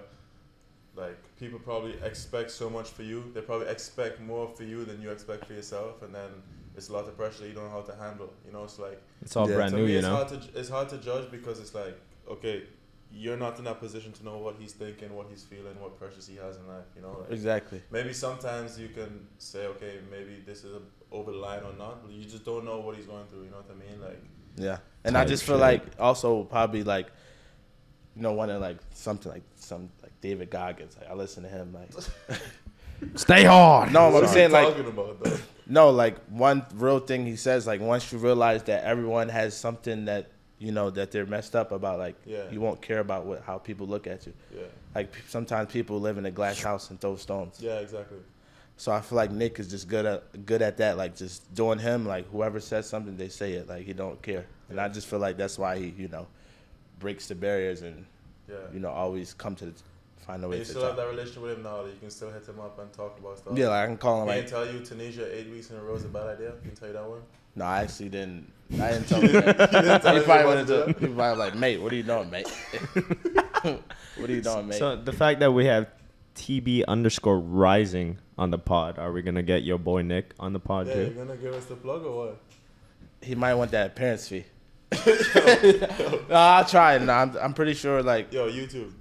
like people probably expect so much for you. They probably expect more for you than you expect for yourself, and then it's a lot of pressure that you don't know how to handle. You know, it's like
It's all
Yeah.
brand new,
me,
you
it's
know.
hard to it's hard to judge because it's like okay, you're not in that position to know what he's thinking, what he's feeling, what pressures he has in life. You know, like,
exactly.
maybe sometimes you can say okay, maybe this is over the line or not, but you just don't know what he's going through. You know what I mean? Like
Yeah. And I
Type
just feel
shit.
like also probably like you know, one of like something like some like David Goggins. Like I listen to him like [laughs]
Stay hard.
No,
what
I'm saying
you
like
about though?
No, like one real thing he says, like once you realize that everyone has something that you know that they're messed up about, like
Yeah.
you won't care about what how people look at you.
Yeah,
Like sometimes people live in a glass house and throw stones.
yeah, exactly.
So I feel like Nick is just good at good at that, like just doing him. Like whoever says something, they say it. Like he don't care, and I just feel like that's why he, you know, breaks the barriers and
Yeah.
you know always come to the, find a
And
way
you
to
still have that relationship with him now that you can still hit him up and talk about stuff.
Yeah, like I can call him
He
like,
didn't tell you Tunisia eight weeks in a row is a bad idea. Can tell you that one.
No, I actually didn't. I didn't tell him. that. [laughs]
didn't tell
he probably
about
wanted to. He probably like, mate, what are you doing, mate? [laughs] what are you doing, mate?
So the fact that we have TB underscore rising on the pod, are we gonna get your boy Nick on the pod
Yeah, you're
too?
gonna give us the plug or what?
he might want that appearance fee. [laughs] no, I'll try it. No, I'm, I'm pretty sure. Like,
Yo, YouTube.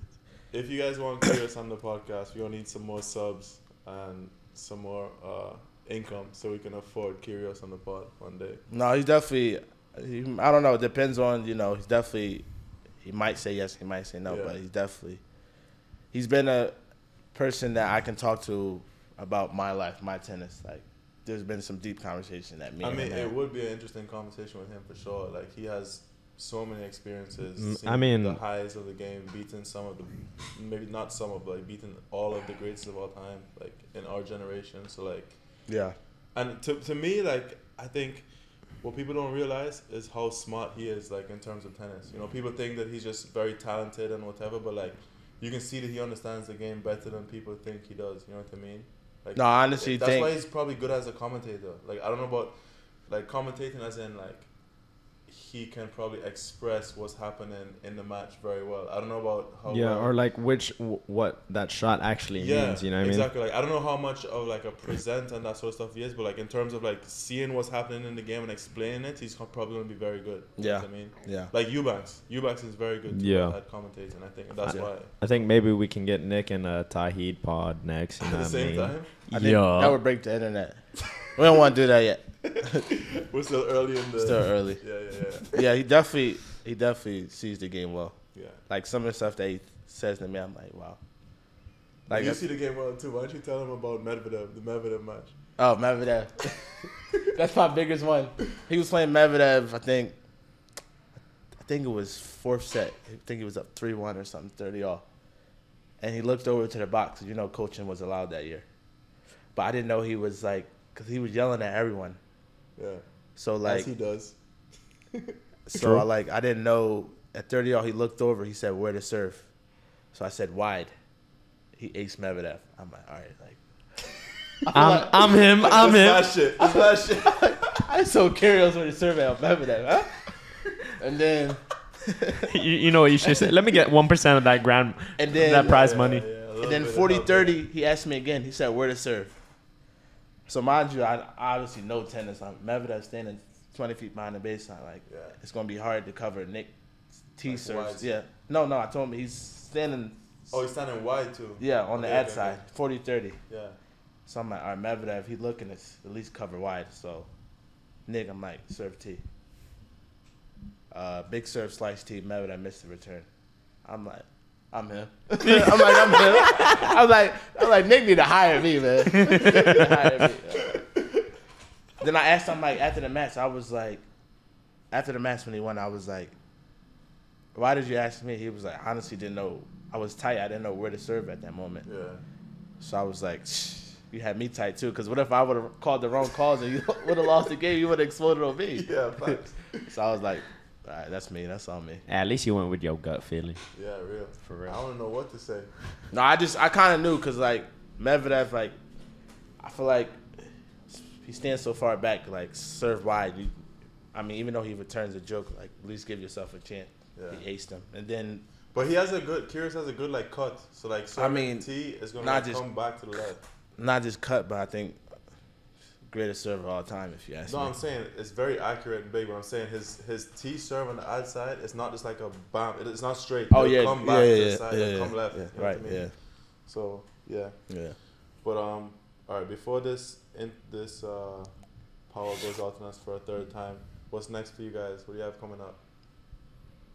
If you guys want to hear Kyrgios on the podcast, we're gonna need some more subs and some more uh, income so we can afford Kyrgios on the pod one day.
no, he's definitely. He, I don't know. It depends on you know. He's definitely. He might say yes. He might say no.
Yeah.
But he's definitely. He's been a person that I can talk to about my life, my tennis. Like, there's been some deep conversation that me.
I mean, it
had.
would be an interesting conversation with him for sure. Like he has so many experiences.
Mm, I mean-
the highs of the game, beaten some of the, maybe not some of, but beaten all of the greats of all time, like in our generation. So like,
Yeah.
and to to me, like I think what people don't realize is how smart he is, like in terms of tennis. You know, people think that he's just very talented and whatever, but like you can see that he understands the game better than people think he does. You know what I mean? Like
No, I honestly
that's
think.
why he's probably good as a commentator. Like I don't know about like commentating as in like he can probably express what's happening in the match very well. I don't know about how
Yeah,
well-
or like which w- what that shot actually means. You know what I mean?
exactly. Like I don't know how much of like a present and that sort of stuff he is, but like in terms of like seeing what's happening in the game and explaining it, he's probably gonna be very good. You know
Yeah.
what I mean,
Yeah.
like Eubanks. Eubanks is very good. Too
Yeah.
at commentating. I think that's
Yeah.
why.
I think maybe we can get Nick in a uh, Tauheed pod next. You [laughs] know
At the
what I
same
mean?
time,
I think
Yeah.
that would break the internet. we don't want to do that yet. [laughs]
we're still early in the.
Still early.
Yeah, yeah, yeah.
Yeah, he definitely he definitely sees the game well.
yeah.
Like some of the stuff that he says to me, I'm like, wow. Like,
you see the game well too. Why don't you tell him about Medvedev, the Medvedev match?
oh Medvedev, [laughs] that's my biggest one. He was playing Medvedev. I think, I think it was fourth set. I think he was up three one or something, thirty all. And he looked over to the box. You know, coaching was allowed that year, but I didn't know he was like, cause he was yelling at everyone.
Yeah,
So
as
like,
he does.
So
True.
I like I didn't know at 30 all he looked over. He said where to serve. So I said wide. He aced Medvedev. I'm like all right, like [laughs]
I'm, I'm him. I'm him.
That's shit. That's shit. [laughs]
I'm so curious where to serve at Medvedev, huh? And then [laughs]
you, you know what you should say? Let me get one percent of that grand,
and then
that prize
Yeah,
money.
yeah, a little
and then
bit of
40
help
30 he asked me again. He said where to serve. So mind you, I obviously know tennis. I'm Medvedev standing 20 feet behind the baseline. Like
Yeah.
it's gonna be hard to cover Nick T
Like
serves. Yeah. No, no. I told him he's standing.
Oh, he's standing wide too.
Yeah, on the ad side, 40 30.
Yeah.
So I'm like, all right, Medvedev, he looking s- at least cover wide. So, Nick, I'm like, serve T. Uh, big serve slice T. Medvedev missed the return. I'm like, I'm here. [laughs] I'm like, I'm him. I'm like, I'm like, Nick need to hire me, man. Nick need to hire me. Then I asked him like after the match, I was like, after the match when he won, I was like, why did you ask me? He was like, honestly, didn't know. I was tight. I didn't know where to serve at that moment.
Yeah.
So I was like, you had me tight too. Because what if I would have called the wrong calls and you [laughs] would have lost the game? You would have exploded on me.
Yeah. [laughs]
So I was like, all right, that's me. That's on me.
At least you went with your gut feeling.
yeah. Real.
For real.
I don't know what to say.
No, I just I kind of knew because like Medvedev, like I feel like he stands so far back, like serve wide. You, I mean, even though he returns a joke, like at least give yourself a chance.
Yeah.
He aced him, and then
But he has a good. Kyrgios has a good like cut. So like, I
mean,
T is gonna
not
like,
just-
come back to the left.
not just cut, but I think greatest server of all time. If you ask
No,
me.
I'm saying it's very accurate and big. But I'm saying his his T serve on the outside. It's not just like a bam. It- It's not straight.
oh
It'll
yeah,
come
yeah,
back
yeah,
to the side.
yeah,
it'll come left.
yeah,
you know
right,
I mean?
yeah,
So yeah.
yeah.
But um, all right. Before this in this uh, power goes out on us for a third time. What's next for you guys? What do you have coming up?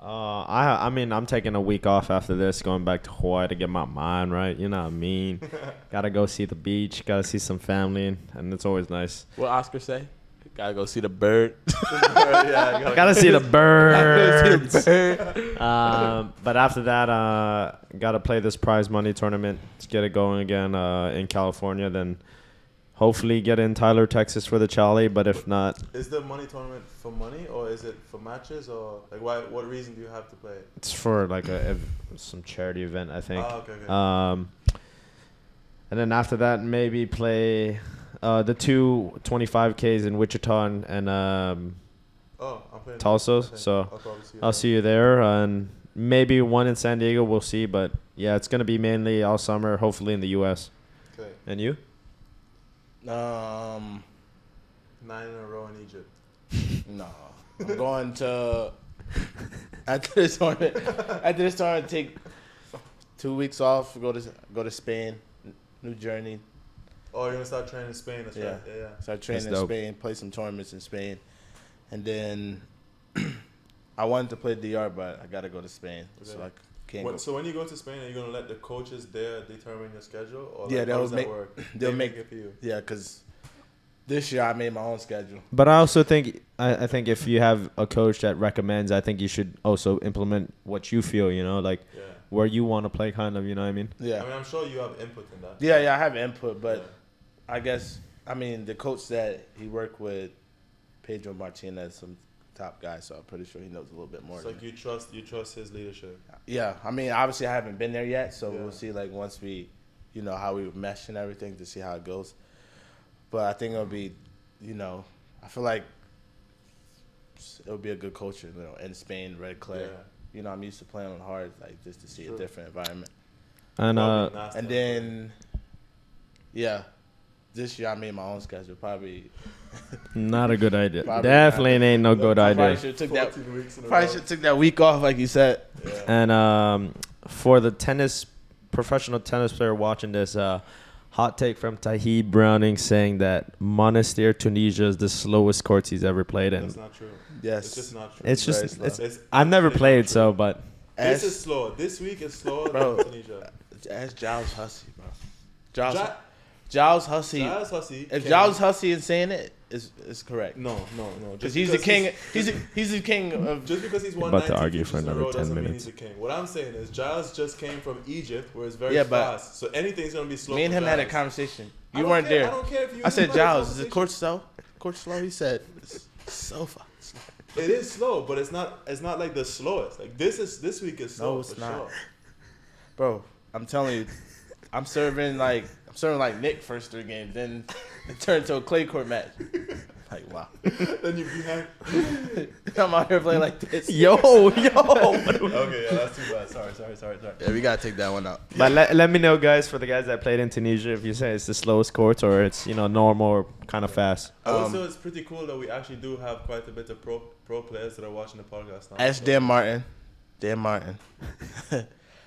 Uh, I I mean I'm taking a week off after this, going back to Hawaii to get my mind right. You know what I mean? [laughs] gotta go see the beach, gotta see some family, and, and it's always nice.
What Oscar say? Gotta go see the bird.
yeah, [laughs] I
Gotta see the [laughs] birds.
See the bird.
um, but after that, uh, gotta play this prize money tournament. Let's get it going again uh, in California. Then hopefully get in Tyler, Texas for the Charlie. But if not,
Is the money tournament for money or is it for matches or like why? What reason do you have to play it?
it's for like a, ev- some charity event, I think.
Ah, okay, okay.
Um, and then after that, maybe play uh, the two 25Ks in Wichita and, and um,
oh, I'm playing.
Tulsa. So
I'll see you
I'll
there.
see you there. And maybe one in San Diego. We'll see. But yeah, it's going to be mainly all summer, hopefully in the U.S.
Okay,
And you?
Um,
nine in a row in Egypt. [laughs]
no, I'm going to after this tournament. After this tournament, take two weeks off. Go to go to Spain, new journey.
Oh, you're gonna start training in Spain. That's
Yeah.
right. Yeah, yeah.
Start training in. Spain, play some tournaments in Spain, and then [clears throat] I wanted to play DR, but I gotta go to Spain, so
Okay.
I can't
When-
go.
so when you go to Spain, are you gonna let the coaches there determine your schedule, or
Yeah,
like,
they'll
how does that
make-
work?
they'll
They
make-
it for you.
Yeah, because this year I made my own schedule.
But I also think I, I think if you have a coach that recommends, I think you should also implement what you feel. You know, like
Yeah.
where you want to play, kind of. You know what I mean?
Yeah,
I mean, I'm sure you have input in that.
yeah, yeah. I have input, but
Yeah.
I guess I mean the coach that he worked with, Pedro Martinez, some top guy, so I'm pretty sure he knows a little bit more.
It's
than
like you trust you trust his leadership.
yeah, I mean obviously I haven't been there yet, so
Yeah.
we'll see like once we, you know, how we mesh and everything to see how it goes. But I think it'll be, you know, I feel like it'll be a good culture, you know, in Spain, red clay.
Yeah.
You know, I'm used to playing on hard, like just to see
True.
a different environment.
And uh,
be.
And then, yeah, this year I made my own schedule. Probably,
not a good idea.
Probably
Definitely ain't no good
probably
idea.
should took that.
weeks in a
Probably
row.
should took that week off, like you said.
Yeah.
And um, for the tennis professional tennis player watching this, uh, hot take from Tauheed Browning saying that Monastir, Tunisia is the slowest courts he's ever played in.
That's not true.
Yes,
It's just not true.
It's
Very
just
slow.
it's.
It's-
I've never
it's
played, so but
This
Ask,
is slower. This week is slower
Bro.
than Tunisia.
ask Giles Hussey, bro. Giles,
Ja-
Giles Hussey.
Giles Hussey.
if
came-
Giles Hussey is saying it, is is correct.
No, no, no.
Because he's the king. He's a, he's the king of. [laughs]
Just because he's won
About to argue for
futures in a
another
row
10 minutes.
he's a king. What I'm saying is Giles just came from Egypt, where it's very
Yeah, but-
fast. So anything's gonna be slow.
Me and
for
him had a conversation. You weren't
care-
there.
I don't care if you.
I said,
you had a
Giles, is the
conversation.
court slow? Court slow? He said, it's so fast.
It is slow, but it's not. It's not like the slowest. Like this is this week is slow.
No, it's
for
not.
Sure.
Bro, I'm telling you, I'm serving like I'm serving like Nick first three games, then it turned to a clay court match. Like wow, [laughs]
then you be behind. [laughs]
I'm out here playing like this.
yo yo. [laughs]
okay, yeah, that's too bad. Sorry, sorry, sorry, sorry.
Yeah, we gotta take that one out.
But let, let me know, guys, for the guys that played in Tunisia, if you say it's the slowest court or it's you know normal or kind of fast.
also,
Um,
it's pretty cool that we actually do have quite a bit of pro pro players that are watching the podcast now.
Ask Dan Martin, Dan Martin.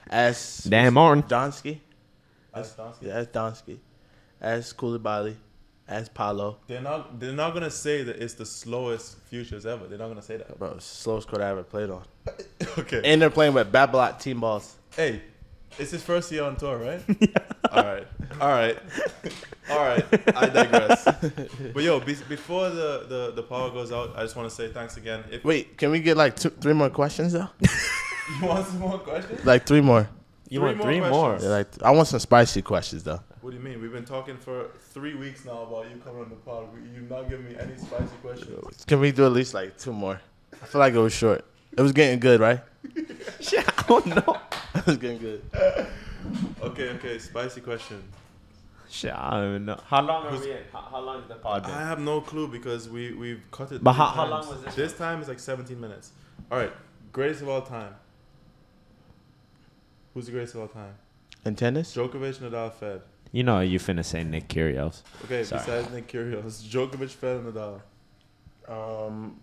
Ask
Dan Martin.
Donsky.
Ask Donsky.
Yeah, ask Donsky. Ask Koulibaly. Ask Paulo.
They're not. They're not gonna say that it's the slowest futures ever. They're not gonna say that.
Bro, slowest court I ever played on. [laughs]
okay.
And they're playing with Babolat team balls.
Hey, it's his first year on tour, right? [laughs] All right. All right. All right. I digress. [laughs] but yo, be- before the, the, the power goes out, I just want to say thanks again. If
Wait, can we get like two, three more questions though?
you want some more questions,
like three more.
You
Three
want
more
three more?
questions.
Yeah, like I want some spicy questions though.
what do you mean? We've been talking for three weeks now about you coming on the pod. You've not giving me any spicy questions.
Can we do at least like two more? I feel like it was short. It was getting good, right? [laughs]
Yeah, I don't know. [laughs]
it was getting good.
Okay, okay. Spicy question.
Shit, I don't even know. How long are we in? How, how long is the pod?
I have no clue because we we've cut it.
But how- how long was this
This time is like 17 minutes. All right, greatest of all time. Who's the greatest of all time?
In tennis?
Djokovic, Nadal, Fed.
You know you finna say Nick Kyrgios.
Okay,
Sorry.
besides Nick Kyrgios, [laughs] Djokovic, Fed, and Nadal.
Um,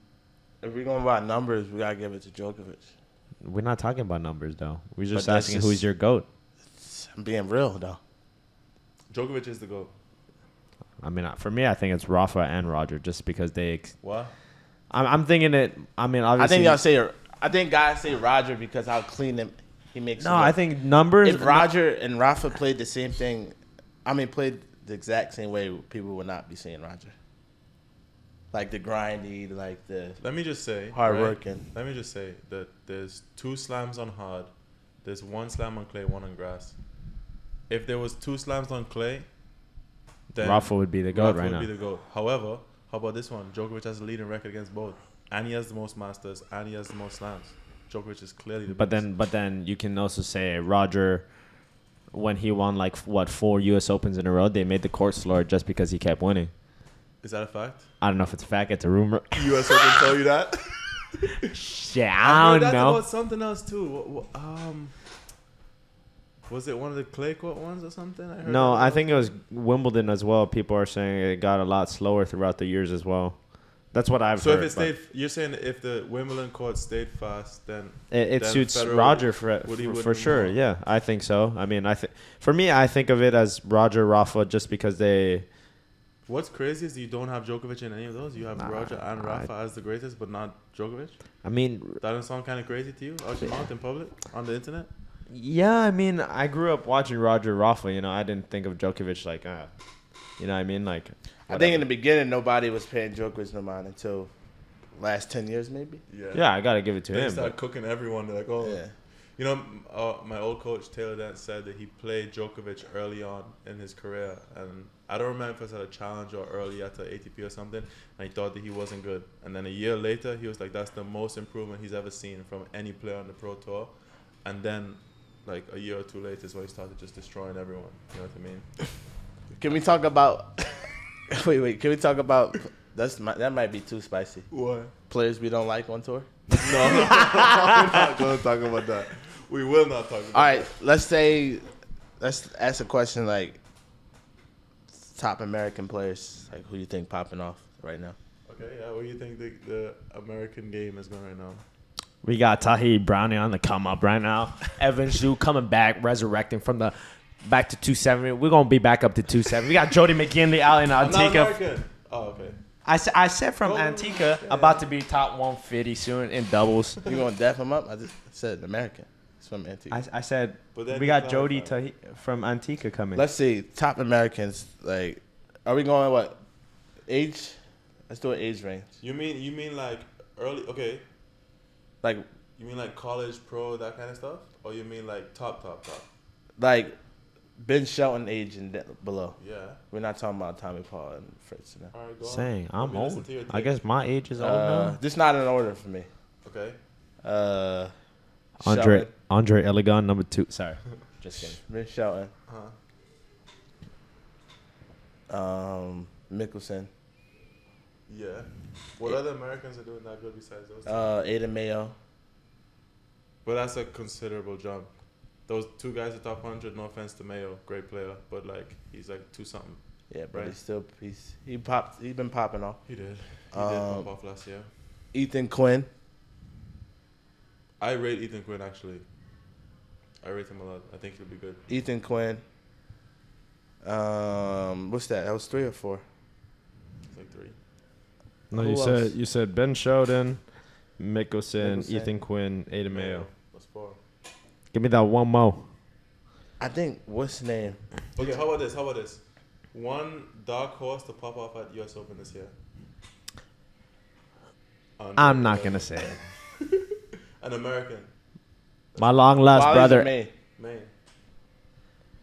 if we're going by numbers, we gotta give it to Djokovic.
We're not talking about numbers though. We're just
But
asking
just-
who's your goat.
I'm being real though.
Djokovic is the goat.
I mean, for me, I think it's Rafa and Roger, just because they. Ex-
What?
I'm, I'm thinking it. I mean, obviously.
I think y'all say. I think guys say Roger because how clean him he makes.
No. I think numbers.
if Roger and Rafa played the same thing, I mean, played the exact same way, people would not be saying Roger. Like the grindy, like the
Let me just say.
hard
right?
working.
Let me just say that there's two slams on hard, there's one slam on clay, one on grass. If there was two slams on clay, then
Rafa would be the goat
Rafa
right
would
now.
be the goat. However, how about this one? Djokovic has a leading record against both, and he has the most Masters, and he has the most slams. Djokovic is clearly the
But
best.
then, but then you can also say Roger, when he won like what four U.S. Opens in a row, they made the court slower just because he kept winning.
is that a fact?
I don't know if it's a fact. It's a rumor. [laughs]
U.S. Open tell you that? [laughs]
Yeah,
I
I don't know.
about something else too. Um, was it one of the clay court ones or something? I heard
No, I think it was Wimbledon as well. People are saying it got a lot slower throughout the years as well. That's what I've
So
heard.
if it stayed, you're saying if the Wimbledon court stayed fast, then
it, it
then
suits
Federer
Roger for
would
for, for sure.
more?
Yeah, I think so. I mean, I think for me, I think of it as Roger Rafa just because they.
what's crazy is you don't have Djokovic in any of those. You have
Nah,
Roger and
I-
Rafa as the greatest, but not Djokovic.
I mean,
That doesn't sound kind of crazy to you out your mouth in public on the internet.
yeah, I mean, I grew up watching Roger Rafa. You know, I didn't think of Djokovic like, uh, you know, what I mean, like.
I think in the beginning nobody was paying Djokovic no mind until last ten years maybe.
yeah, yeah, I gotta give it to
They
him.
start
but-
cooking everyone. They're like, oh,
Yeah.
you know, uh, my old coach Taylor Dent said that he played Djokovic early on in his career, and I don't remember if it was at a challenge or early at the ATP or something. And he thought that he wasn't good, and then a year later, he was like, "That's the most improvement he's ever seen from any player on the pro tour." And then, like a year or two later, is when he started just destroying everyone. You know what I mean?
Can we talk about? [laughs] wait, wait. Can we talk about? That's mi- that might be too spicy.
What?
Players we don't like on tour.
No, no, [laughs] we're not going to talk about that. We will not talk about.
All right, let's say, let's ask a question like top American players, like who you think popping off right now?
Okay, yeah. What do you think the, the American game is going right now?
We got Tahi Brownie on the come up right now. Evan Zhu coming back, resurrecting from the back to 270. We're gonna be back up to 270. We got Jody Maginley out in
I'm not
Antigua.
American. Oh, okay.
I, sa- I said from
Oh,
Antigua,
yeah.
about to be top 150 soon in doubles. [laughs]
You gonna def him up? I just said American. It's from Antigua.
I, I said
But then
we got Jody
clarified.
Tahi from Antigua coming.
Let's see top Americans. Like, are we going what age? Let's do an age range.
You mean you mean like early? Okay.
Like,
You mean like college, pro, that kind of stuff, or you mean like top, top, top?
like Ben Shelton age and de- below.
Yeah.
We're not talking about Tommy Paul and Fritz. You know.
All right, go on.
Saying I'm
Let
old. I guess my age is old
Uh,
now.
just not in order for me.
Okay.
Uh,
Andre
Shelton,
Andre Ilagan number two. Sorry, [laughs] just kidding.
Ben Shelton,
Huh.
um, Michelsen,
Yeah. What other Americans are doing that good besides those? two?
uh, Aidan Mayo.
but that's a considerable jump. Those two guys are top hundred. No offense to Mayo, great player, but like he's like two something.
Yeah, but
Right.
he's still he's he popped. He's been popping off.
He did. He did
Um,
pop off last year.
Ethan Quinn.
I rate Ethan Quinn actually. I rate him a lot. I think he'll be good.
Ethan Quinn. Um, what's that? That was three or four.
It's like three.
No,
Who
you
else?
said you said Ben Shelton, Michelsen,
Michelsen.
Ethan Quinn, Aidan Mayo.
That's four.
Give me that one more.
I think what's his name?
Okay, how about this? How about this? One dark horse to pop off at U.S. Open this year. Andre
I'm not gonna say it. [laughs]
An American,
My long lost
Wally
brother.
Jermaine.
man.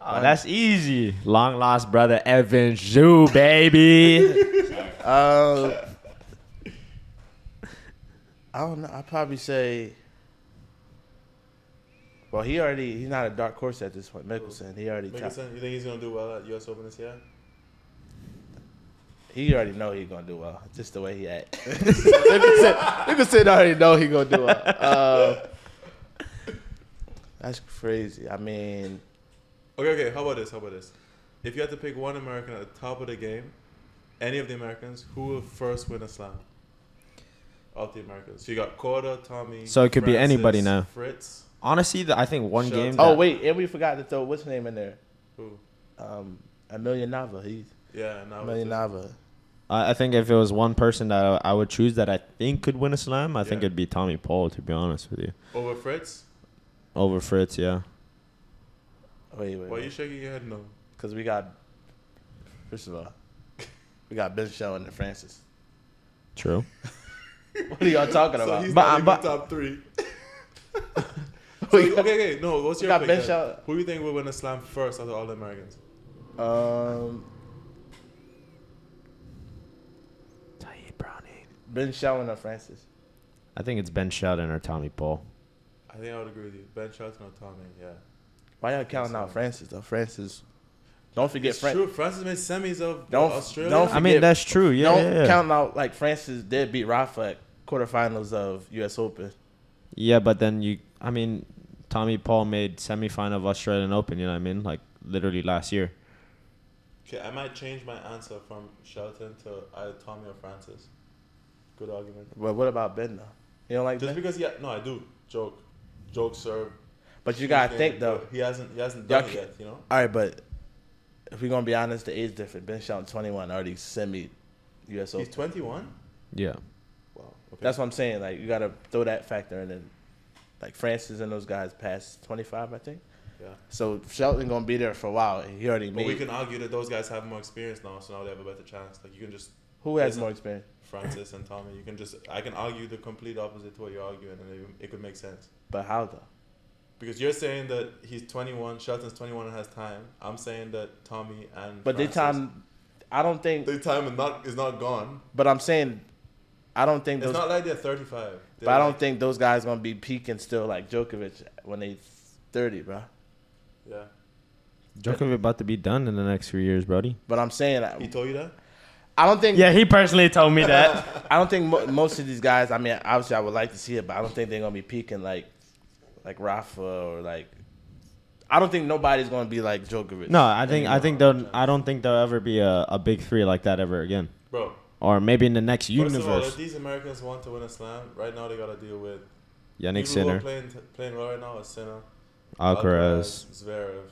Oh, that's easy. Long lost brother Evan Zhu, baby.
Uh, [laughs] I don't know. I'd probably say Well, he already he's not a dark horse at this point. Michelsen, he already top,
Michelsen, you think he's gonna do well at U.S. Open this year?
he already know he gonna do well. Just the way he act. [laughs] [laughs] Michelsen, Michelsen already know he gonna do well. [laughs] Uh, that's crazy. I mean,
Okay, okay. How about this? How about this? If you had to pick one American at the top of the game, any of the Americans, who will first win a slam? Of the Americans, so you got Korda, Tommy.
So it could be anybody now.
Fritz.
Honestly, the, I think one
Shut
game.
up.
oh wait, and we forgot to throw what's his name in there.
Who?
Um, Emilio Nava. He's
Yeah, now.
Emilio Nava.
I I think if it was one person that I, I would choose that I think could win a slam, I think it'd be Tommy Paul. To be honest with you,
Over Fritz.
over Fritz, yeah.
Wait, wait,
Why are you shaking your head? No.
Because we got, first of all, we got Ben Shaw and Frances.
True. [laughs]
What are y'all talking
So
about?
he's
But-
not even
but-
top three. [laughs] [laughs] So, [laughs]
We
okay, okay. No, what's your
got
pick?
Ben
then? Who do you think will win a slam first out of all the Americans?
Um, Ben Shaw and Frances.
I think it's Ben Shelton or Tommy Paul.
I think I would agree with you. Ben Shelton or Tommy, yeah.
Why y'all counting out Frances though? Frances. Don't forget
It's
Frances.
true. Frances made semis of
Don't-
Australia.
don't
I mean, that's true. Yeah,
Don't
yeah, yeah.
count out like Frances did beat Rafa at quarterfinals of U.S. Open.
Yeah, but then you, I mean, Tommy Paul made semifinal of Australian Open. You know what I mean? Like literally last year.
Okay, I might change my answer from Shelton to either Tommy or Frances. Good argument.
But what about Ben though? You don't like
Just
Ben?
because, yeah, no, I do joke, joke serve.
But you gotta think though.
He hasn't, he hasn't
Y'all
done it yet. You know.
All right, but if we're gonna be honest, the age difference. Ben Shelton, 21, already semi U.S.
He's twenty one.
Yeah.
Wow. Okay.
That's what I'm saying. Like you gotta throw that factor in. And like Frances and those guys past 25, I think.
yeah.
So Shelton gonna be there for a while. He already
But
made.
we can argue that those guys have more experience now, so now they have a better chance. Like you can just
Who has more experience?
Frances and Tommy. You can just I can argue the complete opposite to what you're arguing, and it, it could make sense.
But how though?
Because you're saying that he's 21, Shelton's 21 and has time. I'm saying that Tommy and
But they
Frances-
time. I don't think.
their time is not is not gone.
But I'm saying, I don't think
It's
those.
not like they're 35. They're
But I don't
like-
think those guys gonna be peaking still like Djokovic when they 30, bro.
Yeah.
Djokovic about to be done in the next few years, Brody.
But I'm saying
that
He
told you that?
I don't think
Yeah, he personally told me that. [laughs]
I don't think mo- most of these guys. I mean, obviously I would like to see it, but I don't think they're gonna be peaking like like Rafa or like. I don't think nobody's gonna be like Djokovic.
no, I think I think they'll. I don't think there'll ever be a, a big three like that ever again.
Bro,
Or maybe in the next
first of all,
universe.
if these Americans want to win a slam, right now they got to deal with
Jannik
people who are
Sinner,
playing, playing well right now is Sinner,
Alcaraz,
Zverev.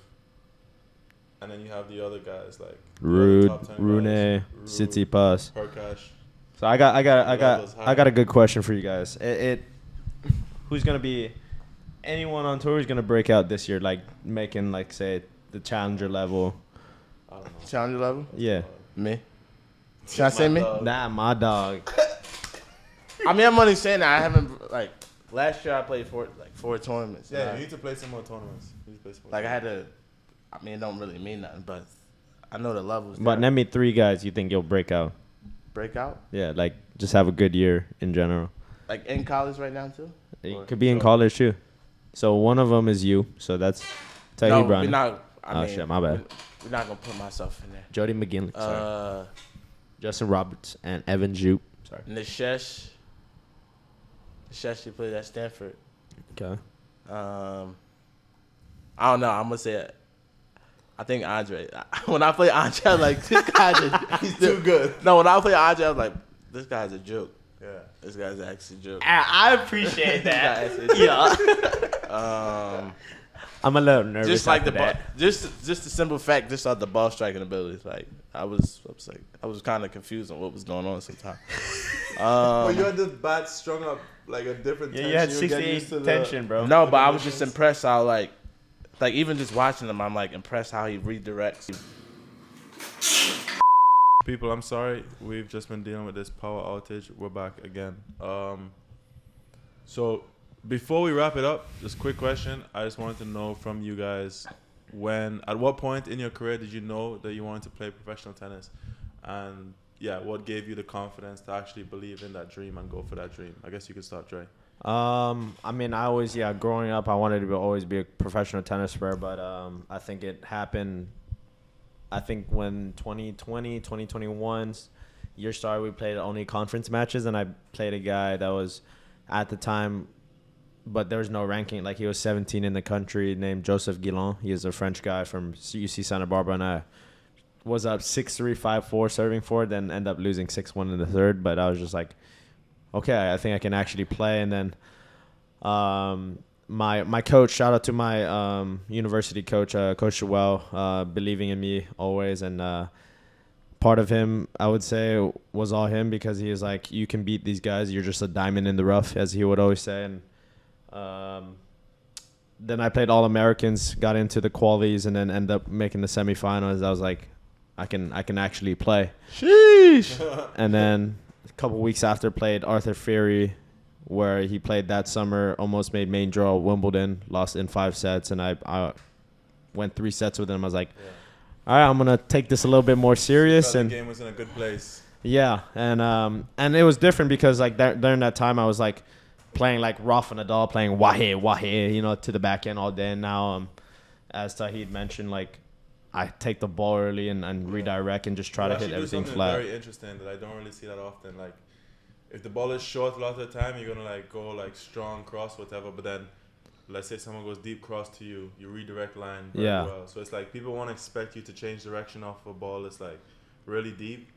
And then you have the other guys like the Ruud,
Rune,
guys, Ruud,
Tsitsipas. So I got, I got, I got, I got a good question for you guys. It, it who's gonna be anyone on tour who's gonna break out this year, like making like say the challenger level.
I don't know.
challenger level.
Yeah,
Me. Should I say me?
dog.
nah, my dog. [laughs]
I mean, I'm only saying that I haven't like last year I played four like four tournaments.
Yeah,
and I-
you need to play some more tournaments. You need to play some more
like I had to. I mean, it don't really mean nothing, but I know the levels.
But
there.
name me three guys you think you'll break out.
break out
Yeah, like just have a good year in general.
like in college right now too.
It
Or-
could be in college too. So one of them is you. So that's Tahi
no,
Brown.
we're not. I
Oh,
mean,
shit, my bad.
We're not gonna put myself in there.
Jody Maginley. Sorry.
Uh,
Justin Roberts and Evan Zhu. Sorry.
Nishesh. Nishesh, he played at Stanford.
Okay.
Um, I don't know. I'm gonna say it. I think Andre. [laughs] When I play Andre, I'm like this guy's a, [laughs]
He's too good.
No, when I play Andre, I'm like, this guy's a joke.
Yeah.
This guy's actually a joke.
I appreciate [laughs]
This guy's a joke.
yeah.
Um,
I'm a little nervous.
just like the
after
ball,
that.
just just the simple fact, just on the ball striking abilities. Like I was, I was like, I was kind of confused on what was going on sometimes. [laughs]
but you
Um,
had the bat strung up like a different
Yeah,
tension.
you had
were getting
68
used to the-
tension, bro.
no, but I was just
movements.
impressed how like, like even just watching him, I'm like impressed how he redirects.
People, I'm sorry. We've just been dealing with this power outage. We're back again. Um, so before we wrap it up, just quick question. I just wanted to know from you guys when, at what point in your career did you know that you wanted to play professional tennis, and yeah, what gave you the confidence to actually believe in that dream and go for that dream? I guess you could start, Dre.
Um, I mean, I always yeah, growing up, I wanted to be, always be a professional tennis player, but um, I think it happened. I think when 2020, 2021 year started, we played only conference matches, and I played a guy that was at the time, but there was no ranking. Like he was 17 in the country, named Joseph Guillin. He is a French guy from UC Santa Barbara, and I was up six three five four serving for it, then end up losing six one in the third. But I was just like okay, I think I can actually play. And then um, my my coach, shout out to my um, university coach, uh, Coach Joel, uh, believing in me always. And uh, part of him, I would say, was all him because he was like, you can beat these guys. You're just a diamond in the rough, as he would always say. And um, then I played All Americans, got into the qualies, and then end up making the semifinals. I was like, I can I can actually play.
Sheesh. [laughs]
and then a couple weeks after played Arthur Fery, where he played that summer, almost made main draw at Wimbledon, lost in five sets, and I, I went three sets with him. I was like, all right, I'm gonna take this a little bit more serious, and
the game was in a good place.
yeah, and um, and it was different because like that, during that time I was like playing like Rafa Nadal, playing wahe wahe, you know, to the back end all day. And now, um, as Tauheed mentioned, like I take the ball early and, and redirect and just try
You
to hit everything
something
flat.
Very interesting that I don't really see that often. Like, if the ball is short a lot of the time, you're gonna like go like strong cross whatever. But then, let's say someone goes deep cross to you, you redirect line very
Yeah.
well. So it's like people won't expect you to change direction off a ball that's like really deep,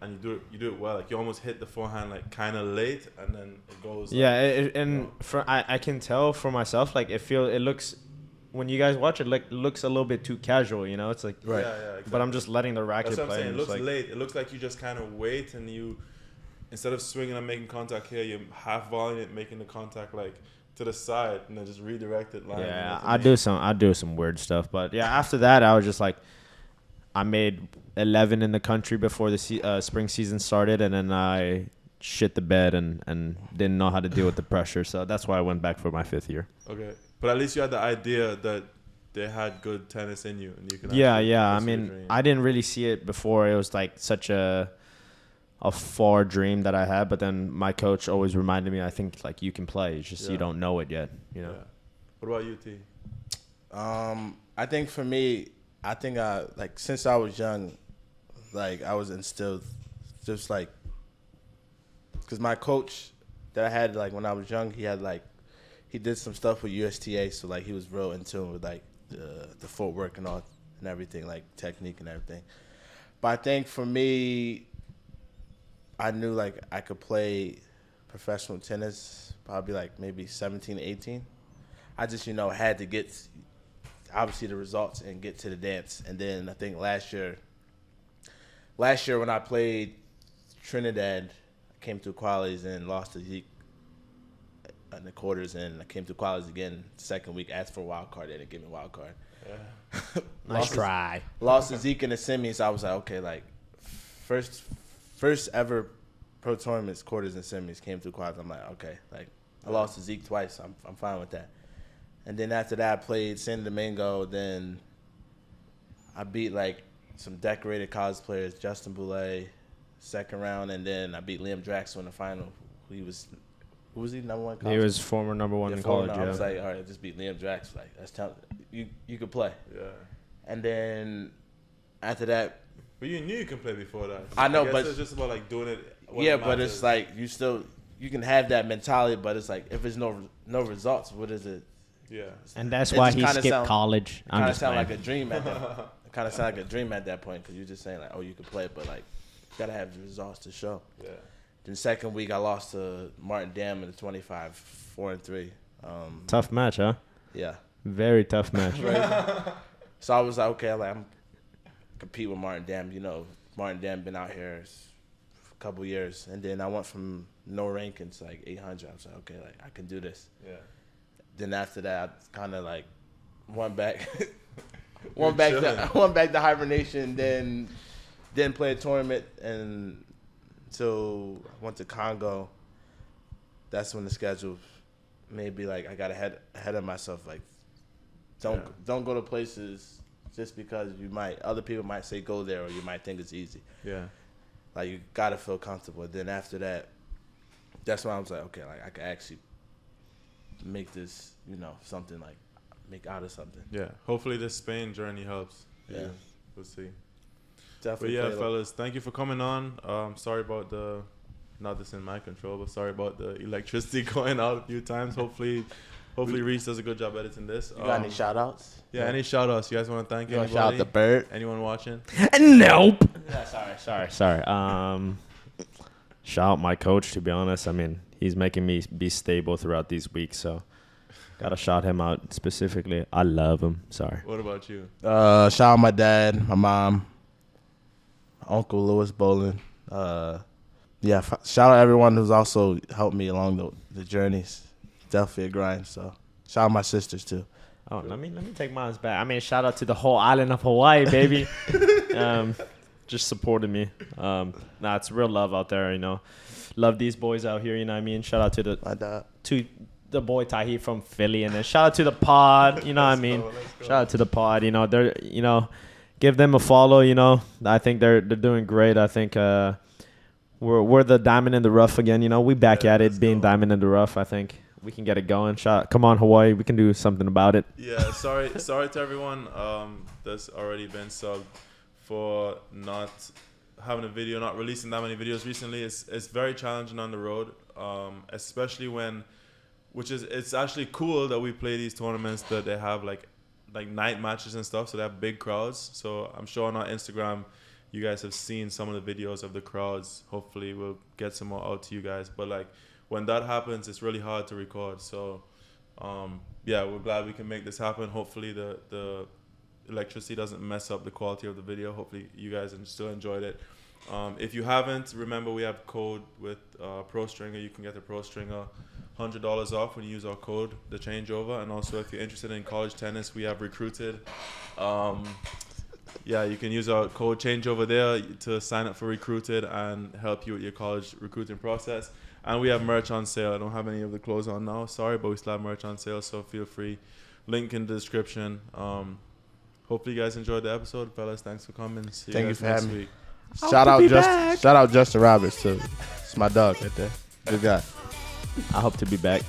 and you do it you do it well. Like you almost hit the forehand like kind of late, and then it goes. like-
Yeah, it, it- and
know.
for I, I can tell for myself like it feel it looks when you guys watch it like looks a little bit too casual, you know. It's like
Right.
Yeah, yeah. Exactly.
but I'm just letting the racket
That's what I'm
play.
saying. It looks
like,
late. It looks like you just kind of wait and you, instead of swinging and making contact here, you're half volleying it, making the contact like to the side, and then just redirect it line.
Yeah, I
mean?
do some I do some weird stuff, but yeah, after that I was just like, I made eleven in the country before the se- uh, spring season started, and then I shit the bed and and didn't know how to deal with the [laughs] pressure, so that's why I went back for my fifth year.
Okay, but at least you had the idea that they had good tennis in you, and you can.
Yeah, yeah. I mean. I didn't really see it before. It was like such a a far dream that I had, but then my coach always reminded me. I think like you can play, it's just
Yeah.
you don't know it yet. You know.
Yeah. What about you, T?
Um, I think for me, I think I like since I was young, like I was instilled, just like, cause my coach that I had like when I was young, he had like, he did some stuff with USTA, so like he was real in tune with like the the footwork and all and everything, like technique and everything. But I think for me, I knew like I could play professional tennis probably like maybe 17, 18. I just, you know, had to get obviously the results and get to the dance. And then I think last year, last year when I played Trinidad, I came through qualies and lost to Zeke in the quarters, and I came through qualies again second week. Asked for a wild card, they didn't give me a wild card. [laughs]
Nice
Lost to-
try.
lost to Zeke in the semis. I was like, okay, like first, first ever pro tournaments, quarters and semis came through quads. I'm like, okay, like I lost to Zeke twice. I'm I'm fine with that. And then after that, I played Santo Domingo. Then I beat like some decorated college players, Justin Boulais, second round, and then I beat Liam Draxl in the final. He was, who was he number one?
He was former number one
Yeah,
in
forward
college.
now. I
Yeah.
was like, all right, just beat Liam Draxl. Like that's talented. You you could play.
Yeah.
And then after that,
But you knew you can play before that.
I know,
guess
but-
it's just about like doing it.
yeah,
it
but it's like you still you can have that mentality, but it's like if there's no no results, what is it?
Yeah.
and that's
It
why
just
he
kinda
skipped
sound-
college. I'm
Kind of
just
sound
playing.
like a dream at that. It kind of sound like a dream at that point because you're just saying like, oh, you could play, but like, you gotta have the results to show.
Yeah.
Then second week, I lost to Martin Damm in the 25, four and three. Um,
tough match, huh?
yeah.
Very tough match.
So I was like, okay, like I'm compete with Martin Damm. You know, Martin Damm been out here s- for a couple years, and then I went from no rankings like 800. I was like, okay, like I can do this.
Yeah.
Then after that, I kind of like went back, [laughs] went back to [laughs] went back to hibernation. Then didn't play a tournament and so I went to Congo. That's when the schedule maybe like I got ahead ahead of myself. Like don't
Yeah.
don't go to places just because you might other people might say go there or you might think it's easy.
Yeah.
Like you gotta feel comfortable. Then after that, that's when I was like, okay, like I can actually make this, you know, something like make out of something.
Yeah. Hopefully this Spain journey helps.
Yeah.
We'll see. But yeah,
play
fellas, thank you for coming on. Um, sorry about the, not this in my control, but sorry about the electricity [laughs] going out a few times. Hopefully, hopefully Reece does a good job editing this.
You got any
Um,
shout outs?
Yeah, any shout outs? You guys want to thank
You
anybody?
shout out the bird?
Anyone watching? [laughs]
nope. Yeah, sorry, sorry, sorry. [laughs] Um, shout out my coach. To be honest, I mean he's making me be stable throughout these weeks, so gotta shout him out specifically. I love him. Sorry.
What about you?
Uh, shout out my dad, my mom, my uncle Lewis Bolin. Uh, yeah, f- shout out everyone who's also helped me along the the journeys. Definitely a grind. So shout out my sisters too.
Oh, let me let me take mine back. I mean, shout out to the whole island of Hawaii, baby. [laughs] um, just supported me. Um, nah, it's real love out there. You know, love these boys out here. You know what I mean? Shout out to the
My
to the boy Tahi from Philly, and then shout out to the pod. You know what I mean? Shout out to the pod. You know, they're you know, give them a follow. You know, I think they're they're doing great. I think uh, we're we're the diamond in the rough again. You know, we back
Yeah,
at it, being
go.
diamond in the rough. I think we can get it going. Shout, come on Hawaii, we can do something about it.
Yeah, sorry, sorry to everyone um, that's already been subbed for not having a video, not releasing that many videos recently. It's it's very challenging on the road, um, especially when, which is it's actually cool that we play these tournaments that they have like like night matches and stuff, so they have big crowds. So I'm sure on our Instagram, you guys have seen some of the videos of the crowds. Hopefully, we'll get some more out to you guys. But like when that happens, it's really hard to record. So um, yeah, we're glad we can make this happen. Hopefully, the the electricity doesn't mess up the quality of the video. Hopefully, you guys still enjoyed it. Um, if you haven't, remember we have code with uh, Pro Stringer. You can get the Pro Stringer hundred dollars off when you use our code, the changeover. And also, if you're interested in college tennis, we have recruited. Um, yeah, you can use our code changeover there to sign up for recruited and help you with your college recruiting process. And we have merch on sale. I don't have any of the clothes on now. Sorry, but we still have merch on sale, so feel free. Link in the description. Um, hopefully you guys enjoyed the episode, fellas. Thanks for coming. See
Thank you
guys
for
next
having me.
week.
Shout out just shout out Justin Roberts too. It's my dog right there. Good guy.
I hope to be back.